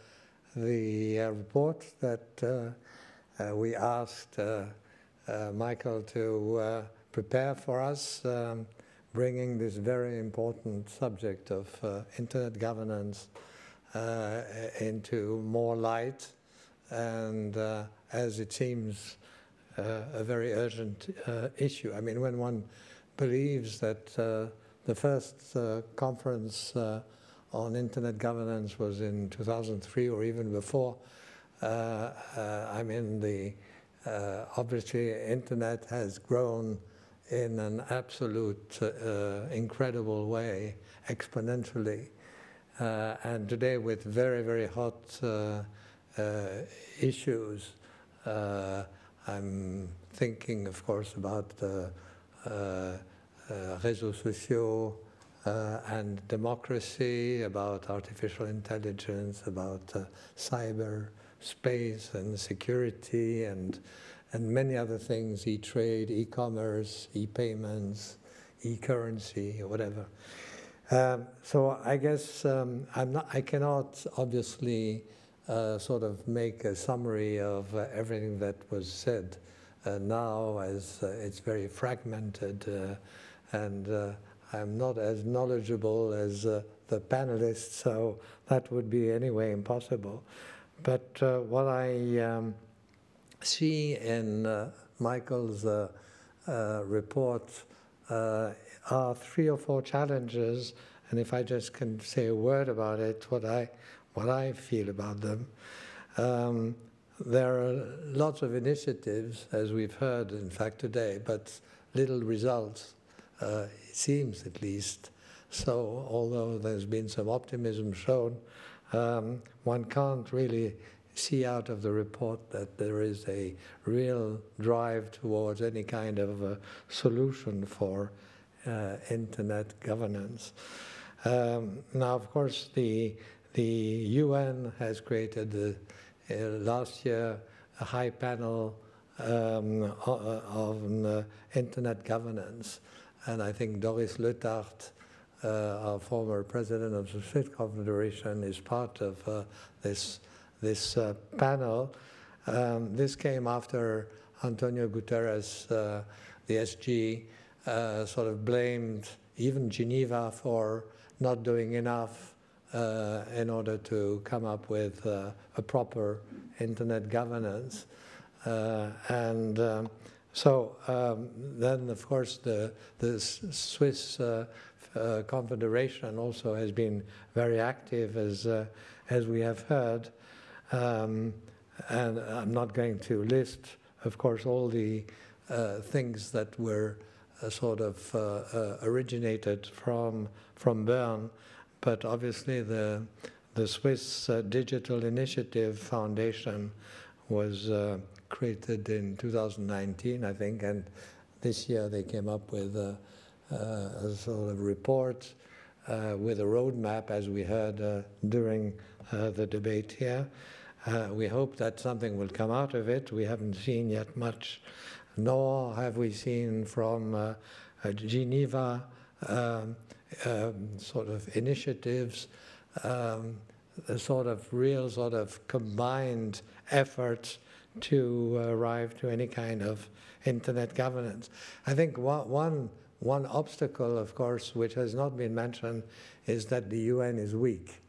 the uh, report that uh, uh we asked Michael to prepare for us, um, bringing this very important subject of internet governance into more light and, as it seems, a very urgent issue. I mean, when one believes that uh, the first uh, conference uh, on internet governance was in 2003 or even before. I mean, the uh, obviously, internet has grown in an absolute uh, incredible way, exponentially. Uh, and today, with very, very hot uh, uh, issues, uh, I'm thinking, of course, about the réseaux sociaux and democracy, about artificial intelligence, about cyber space and security and and many other things, e-trade, e-commerce, e-payments, e-currency, whatever. Um, so I guess um, I'm not, I cannot obviously uh, sort of make a summary of uh, everything that was said uh, now as uh, it's very fragmented uh, and uh, I'm not as knowledgeable as the panelists, so that would be anyway impossible. But what I um, see in uh, Michael's uh, uh, report are three or four challenges, and if I just can say a word about it, what I what I feel about them. Um, there are lots of initiatives, as we've heard, in fact, today, but little results, uh, it seems at least. So, although there's been some optimism shown, um, one can't really see out of the report that there is a real drive towards any kind of a solution for uh, internet governance. Um, now, of course, the the UN has created uh, last year a high panel um, on uh, internet governance, and I think Doris Leuthard, uh, our former president of the Swiss Confederation, is part of uh, this this uh, panel. Um, this came after Antonio Guterres, the SG, sort of blamed even Geneva for not doing enough uh, in order to come up with uh, a proper internet governance. Uh, and um, so um, then, of course, the, the Swiss Confederation also has been very active, as, as we have heard. Um, and I'm not going to list, of course, all the uh, things that were uh, sort of uh, uh originated from from Bern, but obviously the the Swiss uh, Digital Initiative Foundation was uh, created in 2019, I think, and this year they came up with a, a sort of report with a roadmap, as we heard during the debate here. Uh, we hope that something will come out of it. We haven't seen yet much, nor have we seen from uh, uh Geneva um, um, sort of initiatives, um, a sort of real sort of combined efforts to arrive to any kind of internet governance. I think one, one obstacle, of course, which has not been mentioned, is that the UN is weak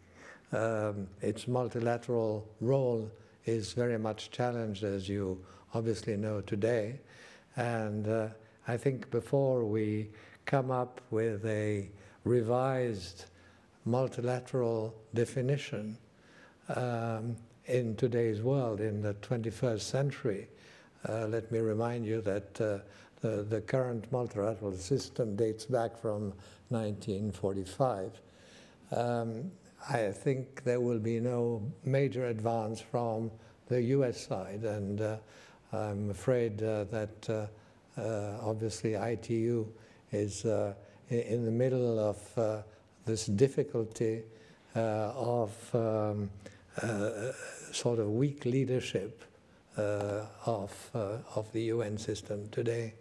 um, its multilateral role is very much challenged, as you obviously know today. And uh, I think before we come up with a revised multilateral definition um, in today's world, in the 21st century, uh, let me remind you that uh, the, the current multilateral system dates back from 1945. Um, I think there will be no major advance from the US side, and uh, I'm afraid uh, that uh, uh obviously ITU is in the middle of this difficulty of um, sort of weak leadership of, of the UN system today.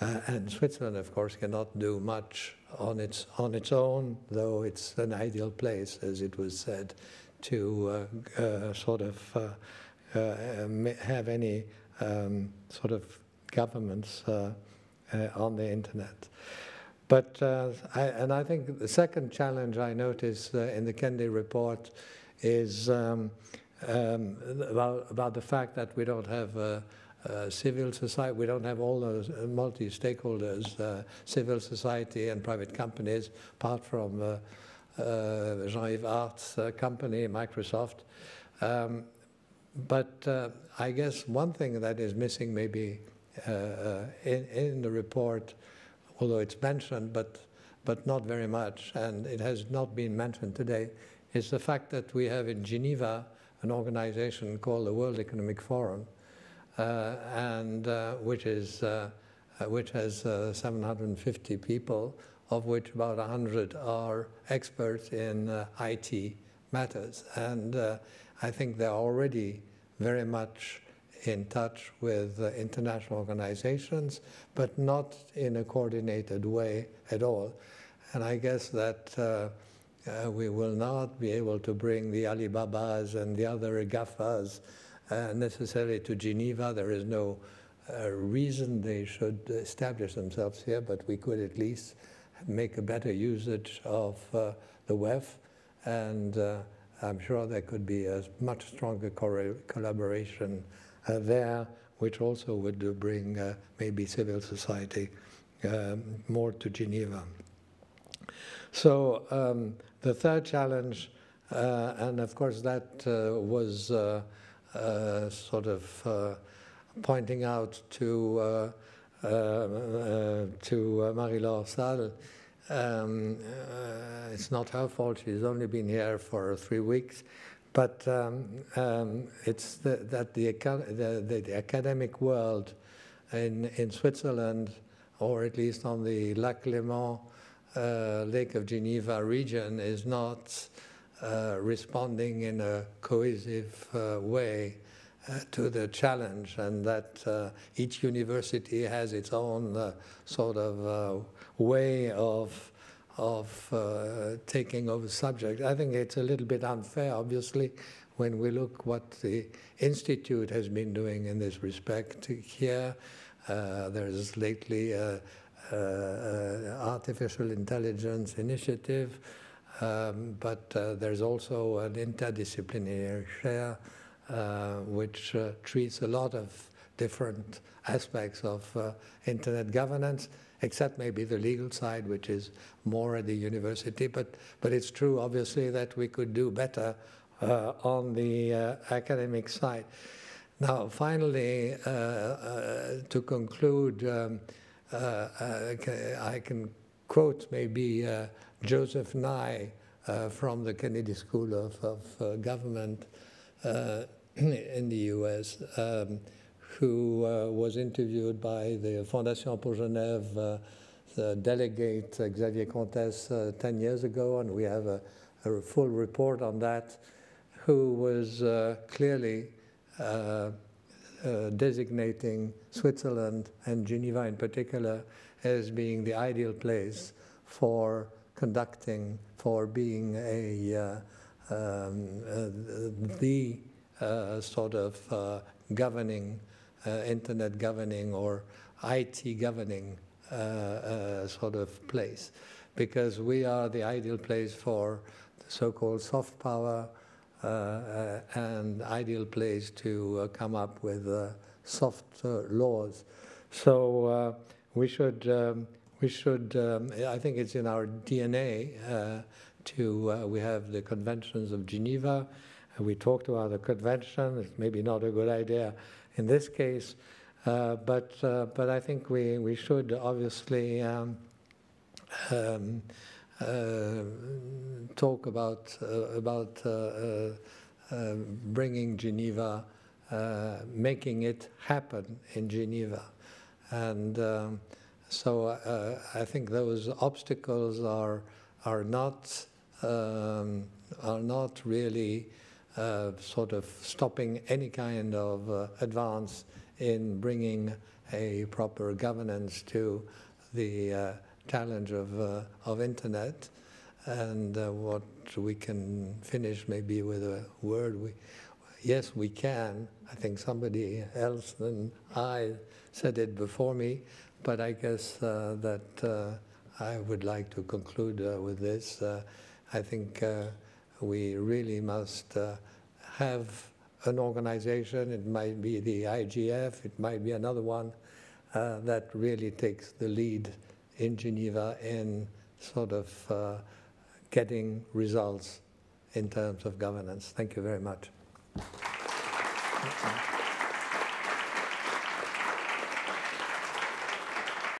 and Switzerland, of course, cannot do much on its on its own, though it's an ideal place, as it was said, to uh, uh, sort of uh, uh have any um, sort of governments uh, uh, on the internet. But I, and I think the second challenge I notice in the Kende report is um, um, about about the fact that we don't have uh, civil society. We don't have all those uh, multi-stakeholders, uh, civil society and private companies, apart from uh, uh Jean-Yves Art's company, Microsoft. Um, but uh, I guess one thing that is missing maybe uh, uh, in, in the report, although it's mentioned, but, but not very much, and it has not been mentioned today, is the fact that we have in Geneva an organization called the World Economic Forum, uh, and uh, which is uh, which has 750 people, of which about 100 are experts in IT matters, and I think they're already very much in touch with uh, international organizations, but not in a coordinated way at all. And I guess that uh, we will not be able to bring the Alibabas and the other GAFAs uh, necessarily to Geneva. There is no uh, reason they should establish themselves here, but we could at least make a better usage of uh, the WEF. And uh, I'm sure there could be a much stronger collaboration uh, there, which also would bring maybe civil society um, more to Geneva. So um, the third challenge, uh, and of course that uh, was uh, sort of pointing out to to Marie-Laure Salles. Um, uh, it's not her fault. She's only been here for three weeks, but um, um, it's the, that the, the, the, academic world in, in Switzerland, or at least on the Lac Léman uh, Lake of Geneva region is not uh, responding in a cohesive uh, way uh, to the challenge, and that uh, each university has its own uh, sort of way of of taking over subject. I think it's a little bit unfair, obviously, when we look what the institute has been doing in this respect. Here, there's lately uh, uh, artificial intelligence initiative, um, but uh, there's also an interdisciplinary share which treats a lot of different aspects of internet governance except maybe the legal side, which is more at the university. But, but it's true, obviously, that we could do better uh, on the uh, academic side. Now, finally, uh, to conclude, um, uh, I can quote maybe uh, Joseph Nye uh, from the Kennedy School of, of Government [CLEARS THROAT] in the US, um, who was interviewed by the Fondation pour Genève the delegate Xavier Comtesse uh, 10 years ago, and we have a, a full report on that, who was uh, clearly uh, designating Switzerland and Geneva in particular as being the ideal place for conducting, for being a uh, um, uh, the uh, sort of governing, internet governing or IT governing sort of place, because we are the ideal place for the so-called soft power and ideal place to uh, come up with soft laws. So we should, um, we should um, I think it's in our DNA to, we have the conventions of Geneva, we talked about the convention. It's maybe not a good idea in this case, uh, but uh, but I think we we should obviously um, um, uh, talk about uh, about uh, bringing Geneva, making it happen in Geneva, and um, so I think those obstacles are are not um, are not really uh, sort of stopping any kind of uh, advance in bringing a proper governance to the uh, challenge of, uh, of internet. And uh, what we can finish maybe with a word, we, yes, we can. I think somebody else than I said it before me, but I guess uh, that uh, I would like to conclude uh, with this. Uh, I think we really must have an organization, it might be the IGF, it might be another one, that really takes the lead in Geneva in sort of uh, getting results in terms of governance. Thank you very much.